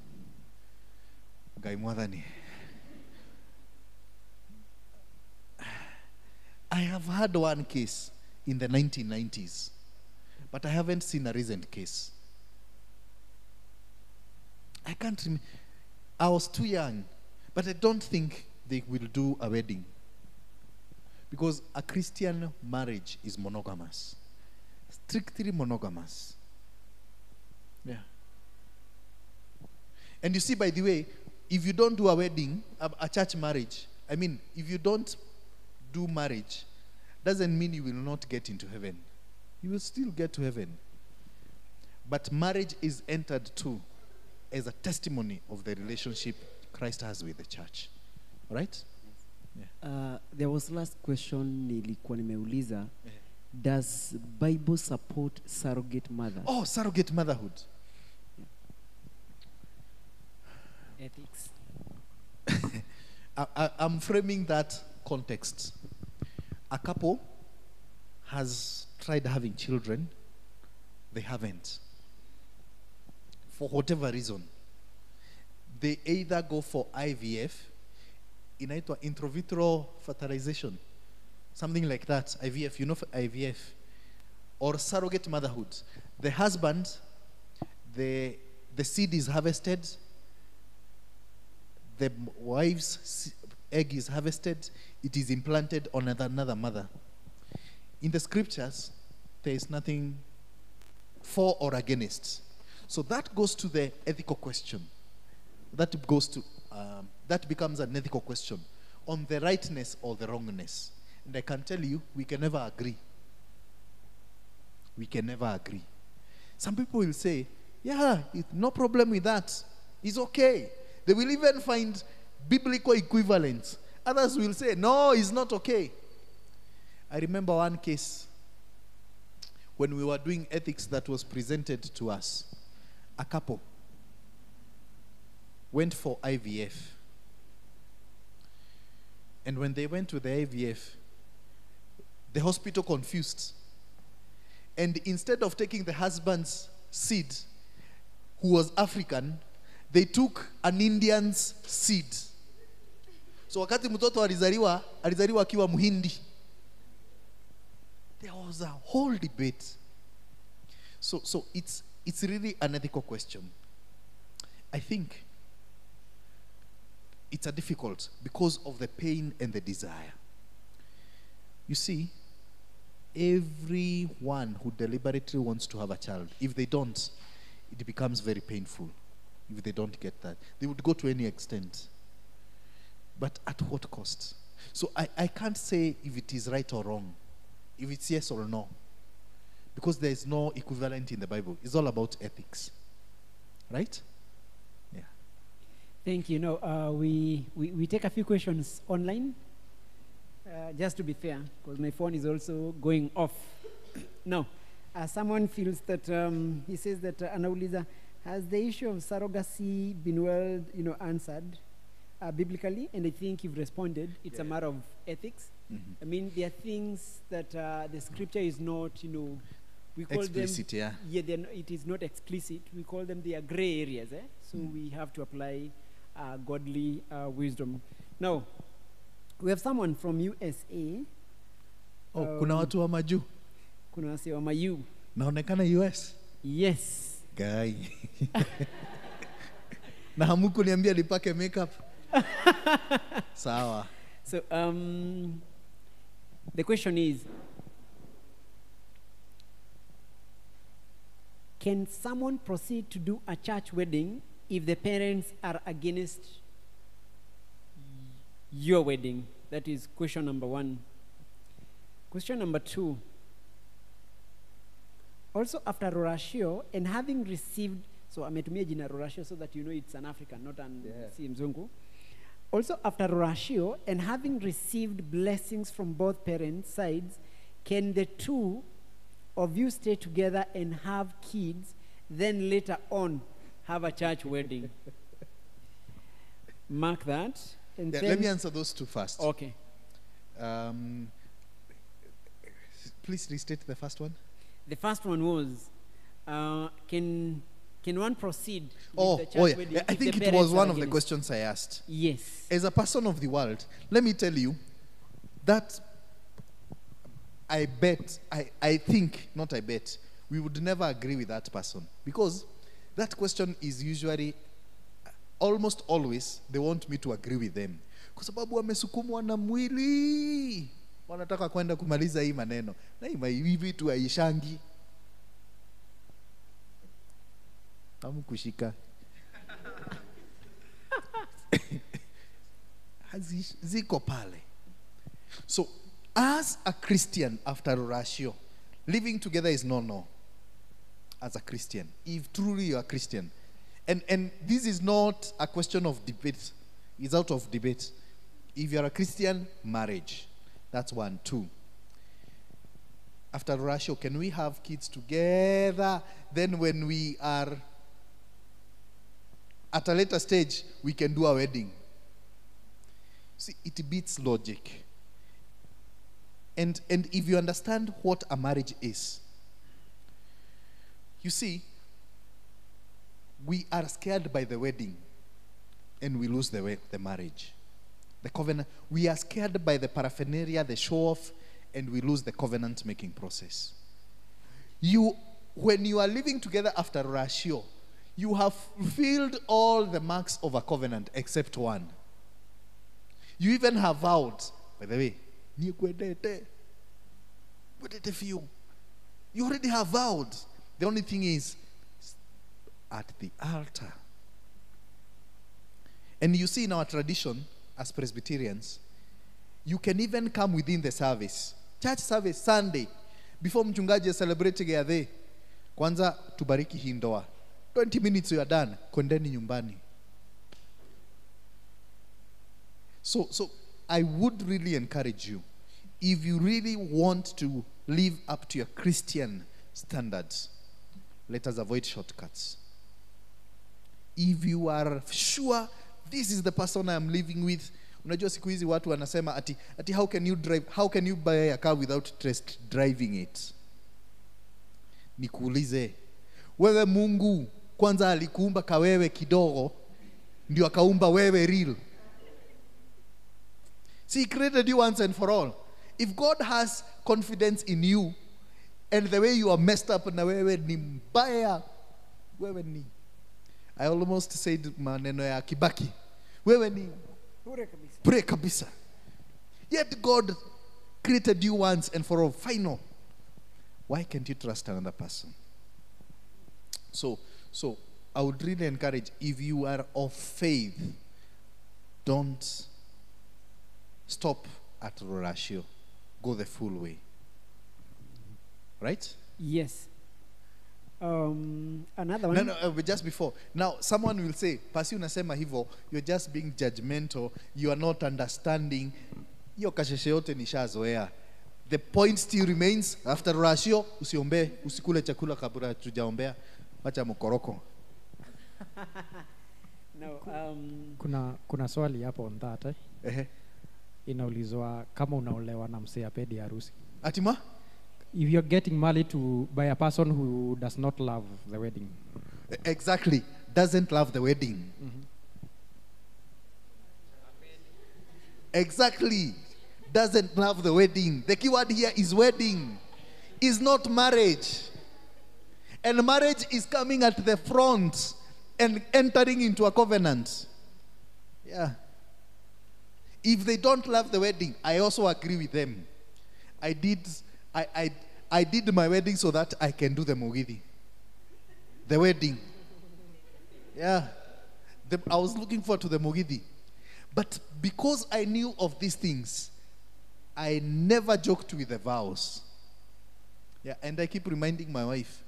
gai Mwadhani. I have had one case in the 1990s, but I haven't seen a recent case. I can't remember. I was too young, but I don't think they will do a wedding. Because a Christian marriage is monogamous, strictly monogamous. And you see, by the way, if you don't do a wedding, a, a church marriage, I mean, if you don't do marriage, doesn't mean you will not get into heaven. You will still get to heaven. But marriage is entered too as a testimony of the relationship Christ has with the church. All right?
Uh, there was last question nilikuwa nimeuliza
Eh.
does bible support surrogate mothers
Oh, surrogate motherhood.
Ethics.
I, I'm framing that context. A couple has tried having children, they haven't. For whatever reason. They either go for IVF, inaitwa intravitreal fertilization, something like that, IVF, you know IVF, or surrogate motherhood. The husband, the, the seed is harvested, the wife's egg is harvested, it is implanted on another- mother. In the scriptures, there is nothing for or against. So that goes to the ethical question. That goes to um, that becomes an ethical question on the rightness or the wrongness. And I can tell you, we can never agree. We can never agree. Some people will say, yeah, it, no problem with that. It's okay. They will even find biblical equivalents. Others will say, no, it's not okay. I remember one case when we were doing ethics that was presented to us. A couple went for IVF. And when they went to the IVF, the hospital confused. And instead of taking the husband's seed, who was African, they took an Indian's seed. So wakati mtoto alizaliwa, alizaliwa akiwa Mhindi. There was a whole debate. So, so it's, it's really an ethical question. I think it's a difficult because of the pain and the desire. You see, everyone who deliberately wants to have a child, if they don't, it becomes very painful. If they don't get that, they would go to any extent. But at what cost? So I, I can't say if it is right or wrong, if it's yes or no, because there is no equivalent in the Bible. It's all about ethics. Right? Yeah.
Thank you. No, uh, we, we, we take a few questions online, uh, just to be fair, because my phone is also going off. now, uh, someone feels that, um, he says that, uh, has the issue of surrogacy been well, you know, answered uh, biblically? And I think you've responded. It's a matter of ethics.
Mhm.
I mean, there are things that uh, the scripture is not, you know, we call
Explicit,
them
yeah.
yeah it is not explicit we call them they are gray areas eh? so we have to apply uh, godly uh, wisdom now we have someone from usa
Oh, kuna
Um,
watu wa majuu
kuna wase wa mayu
naonekana US
yes
guy. Na hamuku niambia nipake makeup. Sawa.
So um, the question is can someone proceed to do a church wedding if the parents are against your wedding? That is question number one. Question number two also after ruracio and having received so ametumia jina ruracio so that you know it's an african not an
Yeah.
si mzungu also after ruracio and having received blessings from both parents sides can the two of you stay together and have kids then later on have a church wedding? Mark that and
Yeah, let me answer those two first.
Okay.
Um, please restate the first one
The first one was, uh, can can one proceed? with
oh,
the church
oh yeah.
wedding
I think it was one of the questions I asked
Yes.
as a person of the world, let me tell you that I bet, I, I think, not I bet, we would never agree with that person because that question is usually, almost always, they want me to agree with them. Kwa sababu wamesukumwa na mwili, wanataka kwenda kumaliza hii maneno, na hii vitu haishangi. Hamkushika. Ziko pale. So as a christian after ruracio living together is no no. As a christian if truly you are christian. And and this is not a question of debate. It's out of debate. If you are a christian marriage that's one two after ruracio can we have kids together then when we are at a later stage we can do a wedding See, it beats logic. And, and if you understand what a marriage is, you see, we are scared by the wedding and we lose the, we- the marriage. The covenant, we are scared by the paraphernalia, the show off, and we lose the covenant making process. You, when you are living together after ruracio, you have fulfilled all the marks of a covenant except one. You even have vowed, by the way. You already have vowed. The only thing is at the altar. And you see in our tradition as Presbyterians, you can even come within the service. Church service Sunday, before mchungaji celebrate Geathe, kwanza tubariki hii ndoa. 20 minutes you are done, kwendeni nyumbani. So, so I would really encourage you, if you really want to live up to your Christian standards, let us avoid shortcuts. If you are sure this is the person I am living with, unajua siku hizi watu wanasema ati, ati how can you drive, how can you buy a car without test driving it? Nikuulize, wewe Mungu kwanza alikuumba kawewe kidogo ndio akaumba wewe real. See, He created you once and for all. If God has confidence in you and the way you are messed up na wewe ni mbaya, wewe ni I almost said maneno ya Kibaki. Wewe ni bure kabisa. Yet God created you once and for all. Final. Why can't you trust another person? So, so I would really encourage if you are of faith, don't stop at ruracio. Go the full way. Right?
Yes. Um, another one.
No, no, uh, just before. Now, someone will say, Pasi unasema hivyo, you're just being judgmental, you are not understanding. Hiyo kasheshe yote nishazoea. The point still remains, after ratio, usiombe, usikule chakula kabla tujaombea. Wacha mkoroko.
No, um,
kuna, kuna swali hapo on that eh?
Ehe.
inaulizwa kama unaolewa na msee apedi harusi
Atima?
If you're getting married to by a person who does not love the wedding.
Exactly. Doesn't love the wedding. Exactly. Doesn't love the wedding. The key word here is wedding. Is not marriage. And marriage is coming at the front and entering into a covenant. Yeah. If they don't love the wedding, I also agree with them. I did I, I, I did my wedding so that I can do the mugithi. The wedding. Yeah. The, I was looking forward to the mugithi. But because I knew of these things, I never joked with the vows. Yeah, and I keep reminding my wife,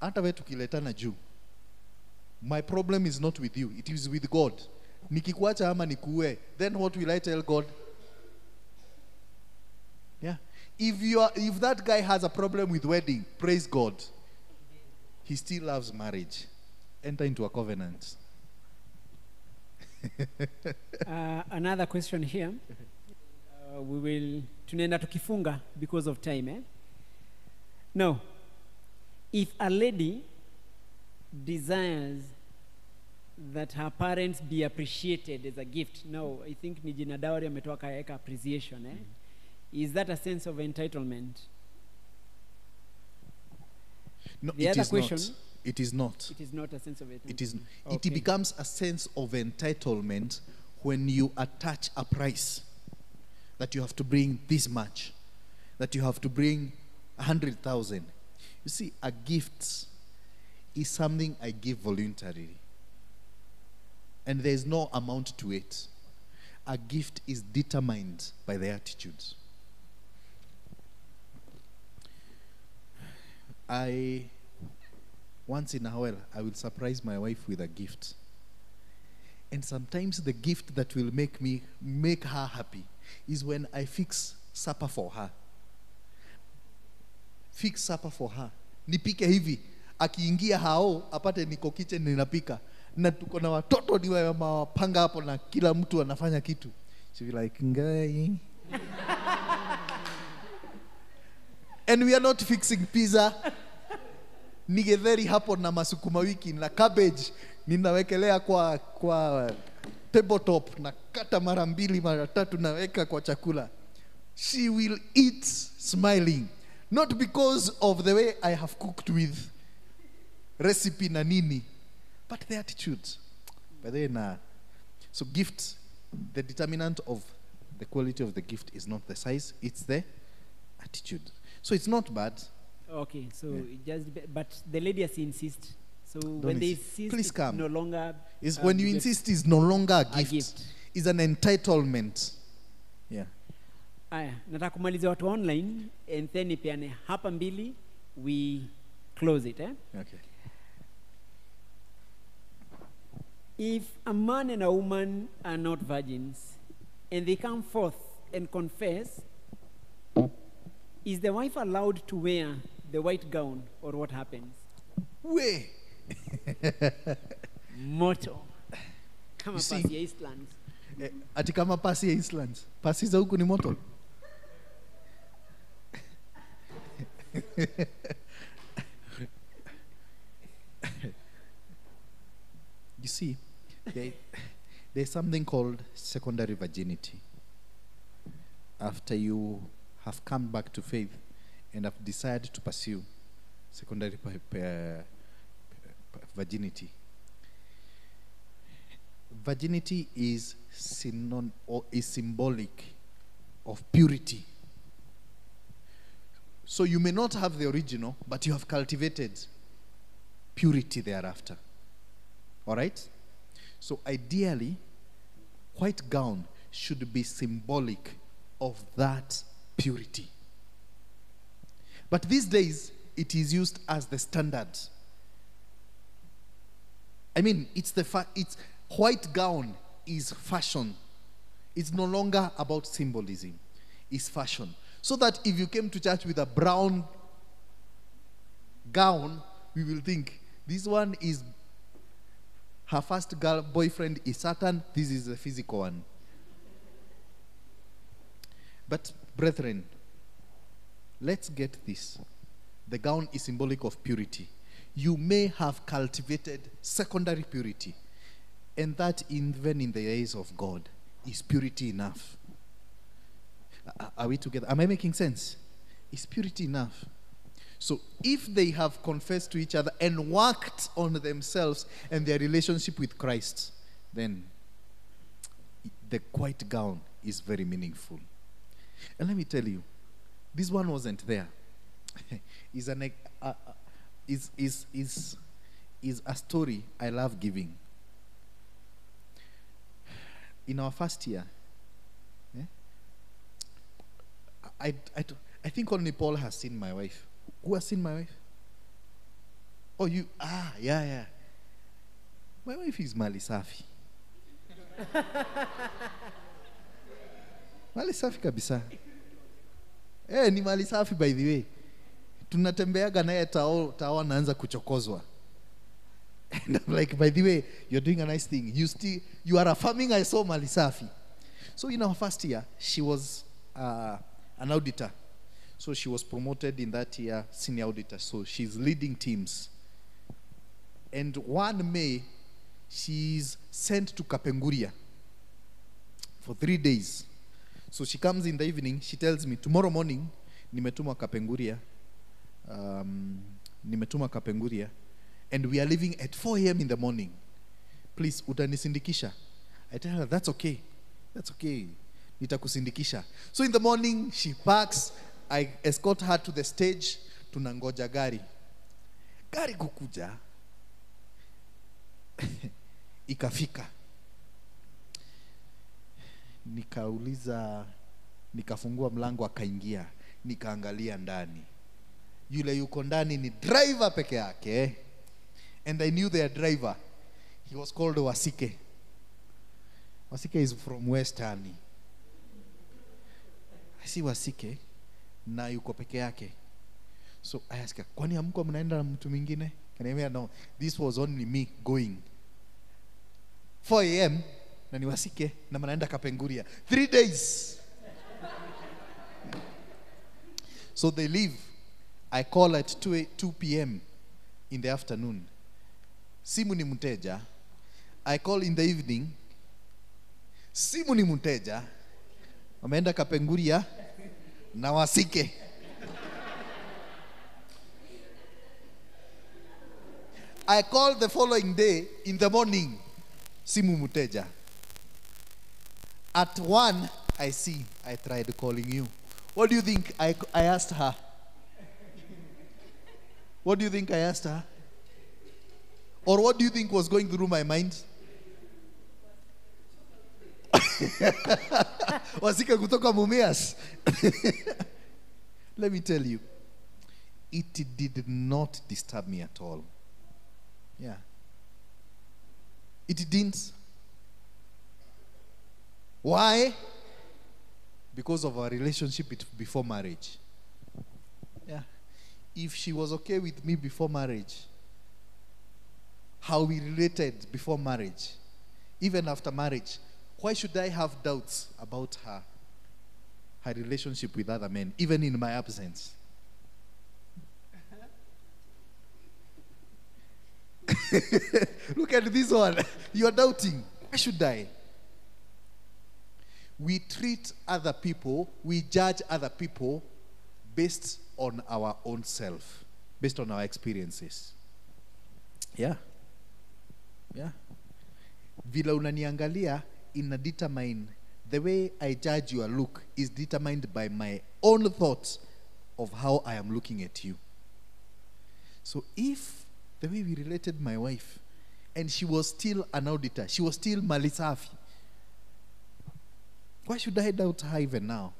hata we tukiletana juu, my problem is not with you, it is with God. Nikikuacha ama nikuue, then what will I tell God? Yeah. If you are, if that guy has a problem with wedding, praise God. He still loves marriage. Enter into a covenant.
Uh, another question here. Uh, we will tunaenda tukifunga because of time eh? No. if a lady desires that her parents be appreciated as a gift, no, I think ni jina ametoa kaeka appreciation eh? Is that a sense of entitlement?
No,
The
it is
question-
not. It is not.
It is not a sense of entitlement.
It is.
Okay.
It becomes a sense of entitlement when you attach a price that you have to bring this much, that you have to bring a hundred thousand. You see, a gift is something I give voluntarily, and there is no amount to it. A gift is determined by the attitudes. I once in a while I will surprise my wife with a gift. And sometimes the gift that will make me make her happy is when I fix supper for her. Fix supper for her. Nipike hivi. Akiingia hao apate niko kitchen ninapika. Na tuko na watoto ni wapanga hapo na kila mtu anafanya kitu. She be like, ngai. And we are not fixing pizza. Ni githeri hapo na masukuma wiki na cabbage. Ninawekelea kwa kwa tabletop na kata mara mbili mara tatu naweka kwa chakula. She will eat smiling. Not because of the way i have cooked with recipe na nini but the attitude but then uh, so gift the determinant of the quality of the gift is not the size it's the attitude so it's not bad
Okay, so
Yeah.
it just but the lady has insist. So when
Don't
they
insist. Please
it's
come.
no longer
is
um,
when you insist is no longer a
a
gift,
gift.
is an entitlement yeah
Aya, nataka watu online and then nipeane hapa mbili we close it eh?
okay
If a man and a woman are not virgins and they come forth and confess, is the wife allowed to wear the white gown or what happens?
we
Moto. Kama
You see-
pasi ya Eastlands.
eh, ati kama pasi ya Eastlands pasi za huku ni moto you see there, there's something called secondary virginity after you have come back to faith and have decided to pursue secondary virginity virginity is synon- or is symbolic of purity. So you may not have the original, but you have cultivated purity thereafter. All right? So ideally, white gown should be symbolic of that purity. But these days, it is used as the standard. I mean, it's the fa- it's white gown is fashion. It's no longer about symbolism. It's fashion. So that if you came to church with a brown gown, we will think this one is her first girl boyfriend is Satan. This is the physical one. But brethren, let's get this. The gown is symbolic of purity. You may have cultivated secondary purity, and that, even in the eyes of God, is purity enough. Are we together? Am I making sense? Is purity enough? So, if they have confessed to each other and worked on themselves and their relationship with Christ, then the white gown is very meaningful. And let me tell you, this one wasn't there. is an uh, uh, is is is is a story I love giving. In our first year, eh, I, I, I, think only Paul has seen my wife. Who has seen my wife? Oh, you? Ah, yeah, yeah. My wife is Mali Safi. Mali Safi kabisa. Eh, ni Mali Safi by the way. Tunatembeaga naye tao tao anaanza kuchokozwa. And I'm like, by the way, you're doing a nice thing. You still you are affirming I saw Mali Safi. So in our first year, she was uh, an auditor. So she was promoted in that year, senior auditor. So she's leading teams. And one May, she's sent to Kapenguria for three days. So she comes in the evening, she tells me, tomorrow morning, nimetuma Kapenguria. Um, nimetuma Kapenguria. And we are leaving at 4 a.m. in the morning. Please, utanisindikisha. I tell her, that's okay. That's okay. Nitakusindikisha. So in the morning, she packs. I escort her to the stage. Tunangoja gari. Gari kukuja. Ikafika. Nikauliza, nikafungua mlango akaingia. Nikaangalia ndani. Yule yuko ndani ni driver peke yake. And I knew their driver. He was called Wasike. Wasike is from Western. I see Wasike na yuko peke yake. So I ask her, kwani hamko mnaenda na mtu mwingine? Kaniambia no, this was only me going. 4 a.m. na ni Wasike na mnaenda Kapenguria. Three days. so they leave. I call at 2, 2 pm in the afternoon. Simu ni mteja. I call in the evening. Simu ni mteja. Wameenda Kapenguria na Wasike. I call the following day in the morning. Simu mteja. At one, I see, I tried calling you. What do you think? I, I asked her. What do you think I asked her? Or what do you think was going through my mind? Wasika kutoka Mumias. Let me tell you, it did not disturb me at all. Yeah. It didn't. Why? Because of our relationship before marriage. Yeah. If she was okay with me before marriage, how we related before marriage, even after marriage, why should I have doubts about her, her relationship with other men, even in my absence? Look at this one. You are doubting. Why should I? We treat other people, we judge other people based on our own self, based on our experiences. Yeah. Yeah. Vile unaniangalia ina determine the way I judge your look is determined by my own thoughts of how I am looking at you. So if the way we related my wife and she was still an auditor, she was still Malisafi. Why should I doubt her even now?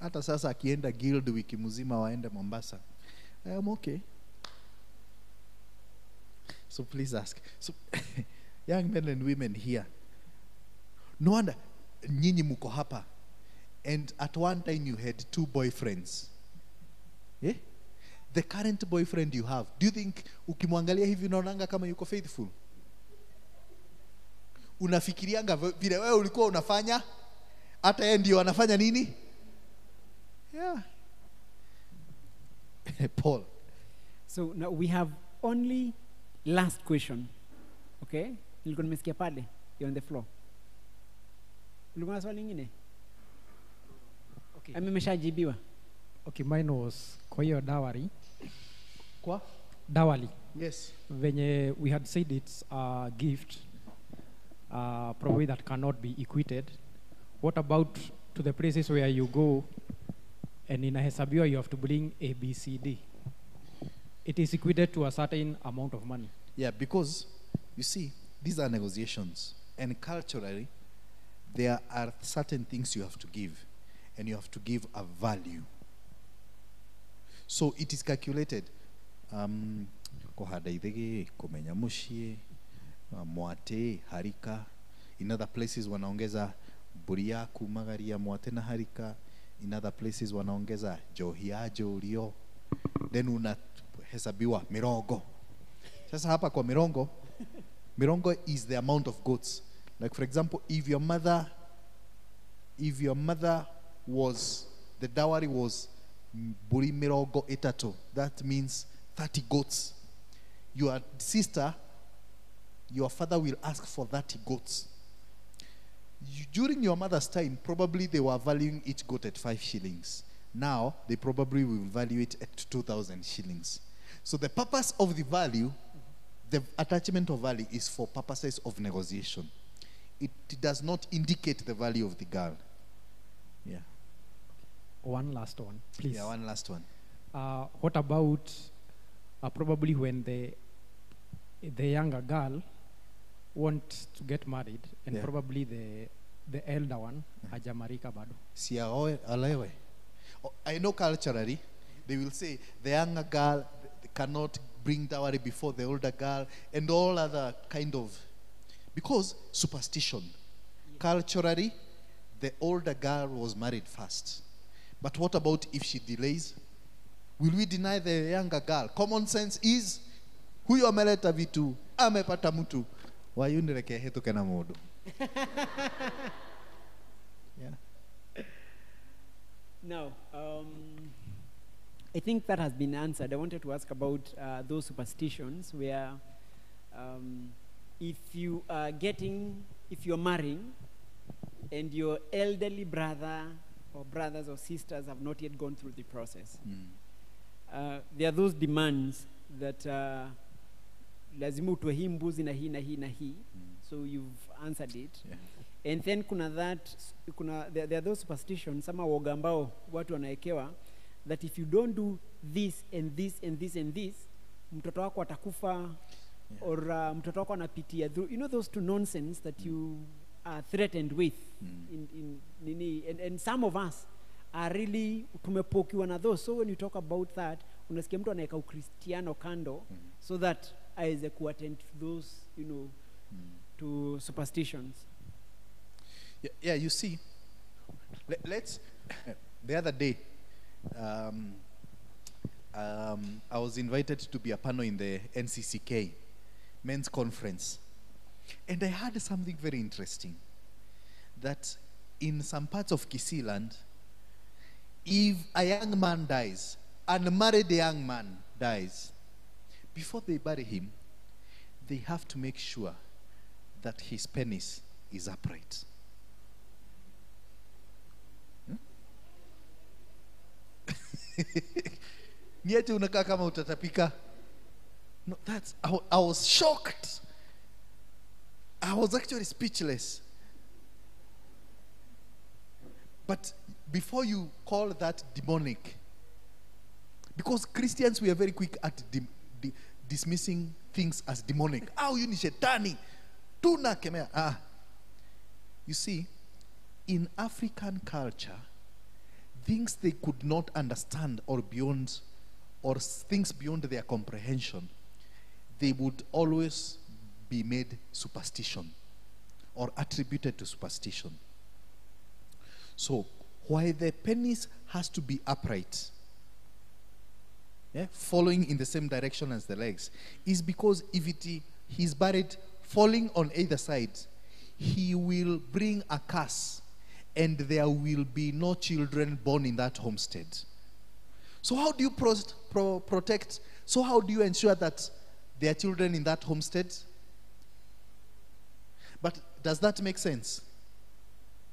Hata sasa akienda guild wiki mzima waende Mombasa. I am okay. So please ask. So young men and women here. No wonder nyinyi muko hapa. And at one time you had two boyfriends. Yeah? The current boyfriend you have, do you think ukimwangalia hivi unaonanga kama yuko faithful? Unafikirianga vile wewe ulikuwa unafanya hata yeye ndio anafanya nini? Yeah. Paul.
So now we have only last question. Okay? Nilikuwa nimesikia pale. On the floor. Ulikuwa na swali lingine?
Okay.
Ama imeshajibiwa?
Okay, mine was kwa hiyo dawari
Kwa?
dawali
Yes.
Venye we had said it's a gift, uh, probably that cannot be equated. What about to the places where you go and in inahesabiwa you have to bring A, B, C, D? It is equated to a certain amount of money.
Yeah, because you see, these are negotiations, and culturally, there are certain things you have to give, and you have to give a value. So it is calculated. Um, Ah, mwate, harika. In other places wanaongeza mburi yaku magaria mwate na harika. In other places wanaongeza njohi ya njũrio. Then unahesabiwa mirongo. Sasa hapa kwa mirongo, mirongo is the amount of goats. Like for example, if your mother, if your mother was, the dowry was buri mirongo etato that means 30 goats. Your sister, your father will ask for 30 goats. You- during your mother's time, probably they were valuing each goat at five shillings. Now, they probably will value it at 2,000 shillings. So the purpose of the value, the attachment of value is for purposes of negotiation. It does not indicate the value of the girl. Yeah.
One last one, please.
Yeah, one last one.
Uh, what about uh, probably when the the younger girl want to get married and
Yeah.
probably the the elder one hajamarika bado.
Si alewe. Oh, I know culturally, they will say the younger girl cannot bring dowry before the older girl and all other kind of because superstition. Culturally, the older girl was married first. But what about if she delays? Will we deny the younger girl? Common sense is huyo ameleta vitu, amepata mtu. Wayundireke hetuke na mundu. Yeah.
Now, um, I think that has been answered. I wanted to ask about uh, those superstitions where um, if you are getting, if you're marrying and your elderly brother or brothers or sisters have not yet gone through the process, uh, there are those demands that uh, lazima utoe hii mbuzi na hii na hii na hii so you've answered it
Yeah.
and then kuna that kuna there, there are those superstitions ama woga ambao watu wanawekewa that if you don't do this and this and this and this mtoto wako atakufa
Yeah.
or uh, mtoto wako anapitia through you know those two nonsense that you are threatened with
Mm.
in, in nini and, and some of us are really tumepokiwa na those so when you talk about that unasikia mtu anaweka ukristiano kando
Mm.
so that aweze kuattend to those you know to superstitions
Yeah, yeah you see, let, let's. The other day, um, um, I was invited to be a panel in the NCCK men's conference, and I heard something very interesting. That in some parts of Kisiiland, if a young man dies, unmarried young man dies, before they bury him, they have to make sure that his penis is upright. Hmm? ni ati unakaa kama utatapika? No, that's, I, I was shocked. I was actually speechless. But before you call that demonic because christians we are very quick at dim, di, dismissing things as demonic. Ah huyu ni shetani. Tunakemea ah. You see in african culture things they could not understand or beyond or things beyond their comprehension they would always be made superstition or attributed to superstition. So why the penis has to be upright yeah, following in the same direction as the legs is because if it he's buried falling on either side he will bring a curse and there will be no children born in that homestead So, how do you pro- pro- protect? So, how do you ensure that there are children in that homestead? But does that make sense?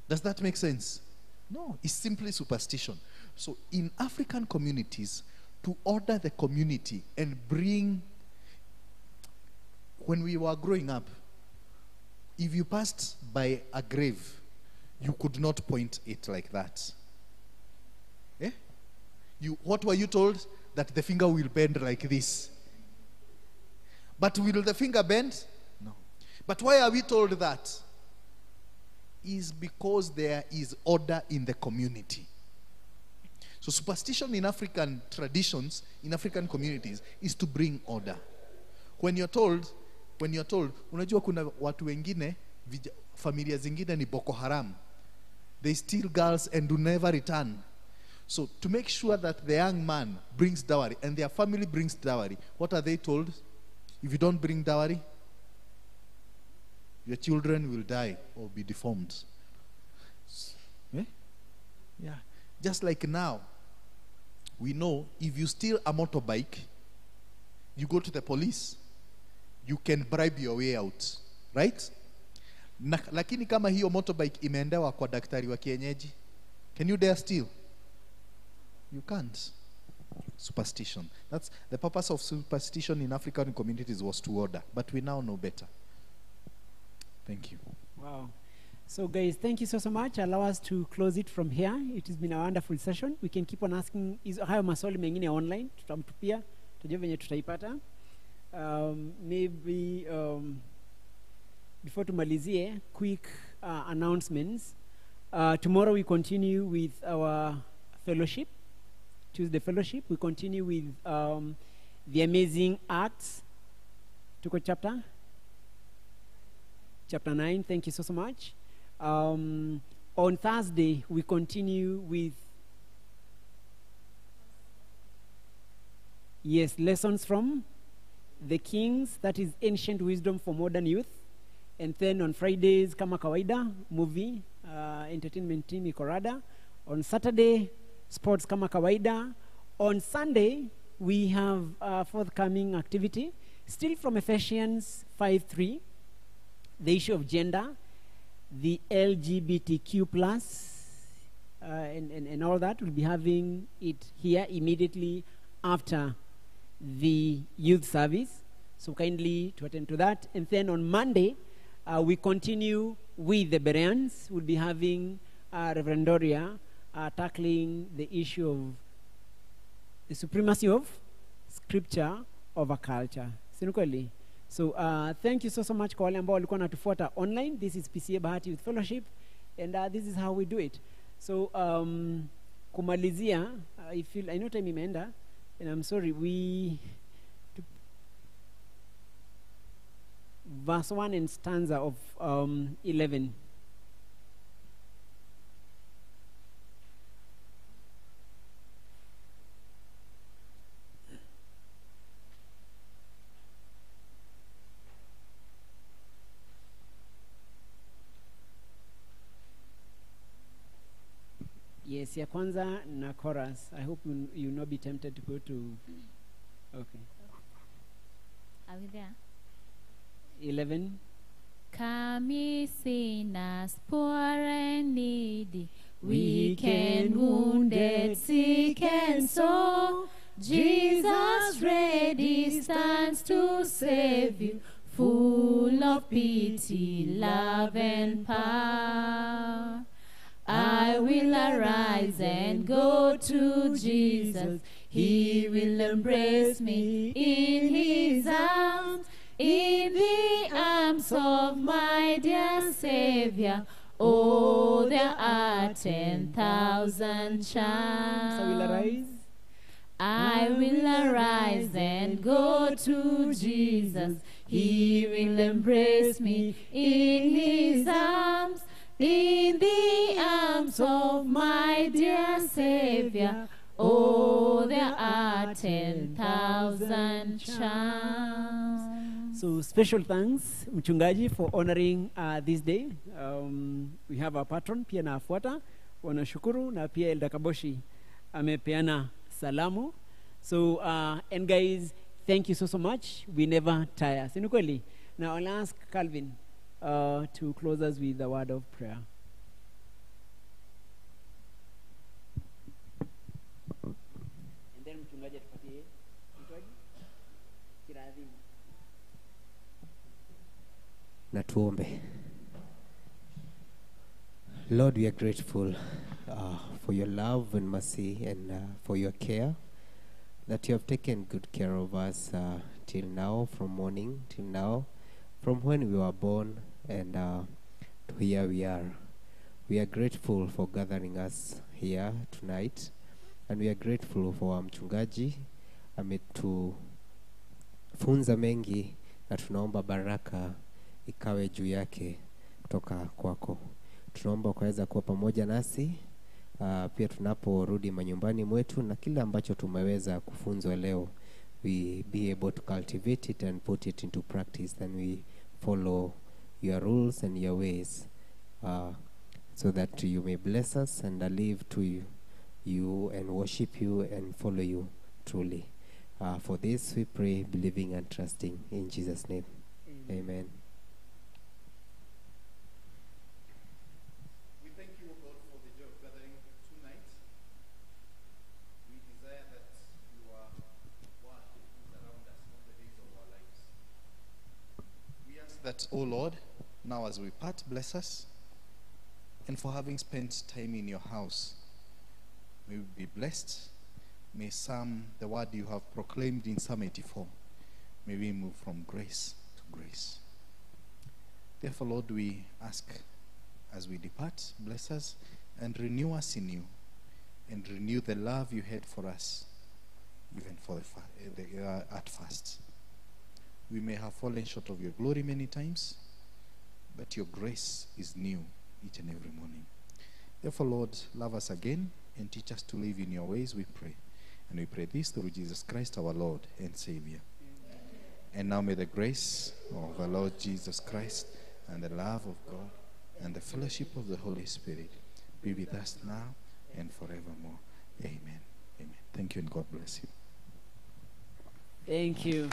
Does that make sense? No, it's simply superstition. So, in African communities, to order the community and bring, when we were growing up, if you passed by a grave, you could not point it like that. Eh? You, what were you told? That the finger will bend like this. But will the finger bend? No. But why are we told that? Is because there is order in the community. So superstition in African traditions, in African communities, is to bring order. When you're told, when you're told, unajua kuna watu wengine, familia zingine ni Boko Haram. They steal girls and do never return. So to make sure that the young man brings dowry and their family brings dowry, what are they told? If you don't bring dowry, your children will die or be deformed. Eh? Yeah. Just like now, we know if you steal a motorbike, you go to the police, you can bribe your way out, right? Na, lakini kama hiyo motorbike imeendewa kwa daktari wa kienyeji, can you dare steal? You can't. Superstition. That's the purpose of superstition in African communities was to order, but we now know better. Thank you.
Wow. So, guys, thank you so, so much. Allow us to close it from here. It has been a wonderful session. We can keep on asking is, hayo maswali mengine online, tutamtupia, tujue venye tutaipata. Um, maybe um, before tumalizie, quick uh, announcements. Uh, tomorrow we continue with our fellowship, Tuesday fellowship. We continue with um, the amazing acts. Tuko chapter? chapter 9. Thank you so, so much. Um, on Thursday, we continue with, yes, lessons from the Kings, that is ancient wisdom for modern youth. And then on Fridays, kama kawaida, movie, uh, entertainment team iko rada. On Saturday, sports kama kawaida. On Sunday, we have a forthcoming activity, still from Ephesians 5 3 the issue of gender, the LGBTQ plus, uh, and, and, and all that. We'll be having it here immediately after the youth service. So kindly to attend to that. And then on Monday, uh, we continue with the Bereans. We'll be having uh, Reverend Doria uh, tackling the issue of the supremacy of scripture over culture. Si ni kweli? So uh, thank you so so much kwa wale ambao walikuwa natufuata online. This is PCA Bahati Youth Fellowship and uh, this is how we do it. So um, kumalizia, uh, I feel I know time imeenda and I'm sorry we verse 1 and stanza of um, 11. Yes, ya kwanza na chorus. I hope you, you not be tempted to go to Okay.
Are we there?
11
Kami sina poor and needy,
Weak
weak and wounded, sick and sore. Jesus ready stands to save you, full of pity, love, and power. I will arise and go to Jesus. He will embrace me in his arms, in the arms of my dear Savior. Oh, there are ten thousand charms.
So will arise.
I will arise and go to Jesus. He will embrace me in his arms, in the arms of my dear Savior. Oh, there are ten thousand charms.
So special thanks mchungaji for honoring uh, this day. Um, we have our patron pia na afuata wanashukuru na pia Elda Kaboshi ame amepeana salamu so uh, and guys thank you so so much we never tire si ni kweli now i'll ask calvin uh, to close us with a word of prayer and then mchungaji atupatie itwaje? kiradhini
na tuombe lord we are grateful uh, for your love and mercy and uh, for your care that you have taken good care of us uh, till now from morning till now from when we were born and uh, here we are. We are grateful for gathering us here tonight. And we are grateful for mchungaji. Ametufunza mengi na tunaomba baraka ikawe juu yake kutoka kwako. Tunaomba ukaweza kuwa pamoja nasi uh, pia tunaporudi manyumbani mwetu na kile ambacho tumeweza kufunzwa leo. We be able to cultivate it and put it into practice and we follow your rules and your ways uh, so that you may bless us and live to you, you and worship you and follow you truly uh, for this we pray believing and trusting in jesus name amen
We thank you, O God, for the joy gathering tonight. We desire that your word is around us all the days of our lives. We ask that, O Lord, now as we part, bless us. And for having spent time in your house, may we be blessed. May Psalm, the word you have proclaimed in Psalm 84, may we move from grace to grace. Therefore, Lord, we ask as we depart, bless us and renew us in you, and renew the love you had for us, even for the, the uh, at first. We may have fallen short of your glory many times, but your grace is new each and every morning. Therefore, Lord, love us again and teach us to live in your ways, we pray. And we pray this through Jesus Christ, our Lord and Savior. And now may the grace of our Lord Jesus Christ and the love of God and the fellowship of the Holy Spirit be with us now and forevermore. Amen. Amen. Thank you and God bless you.
thank you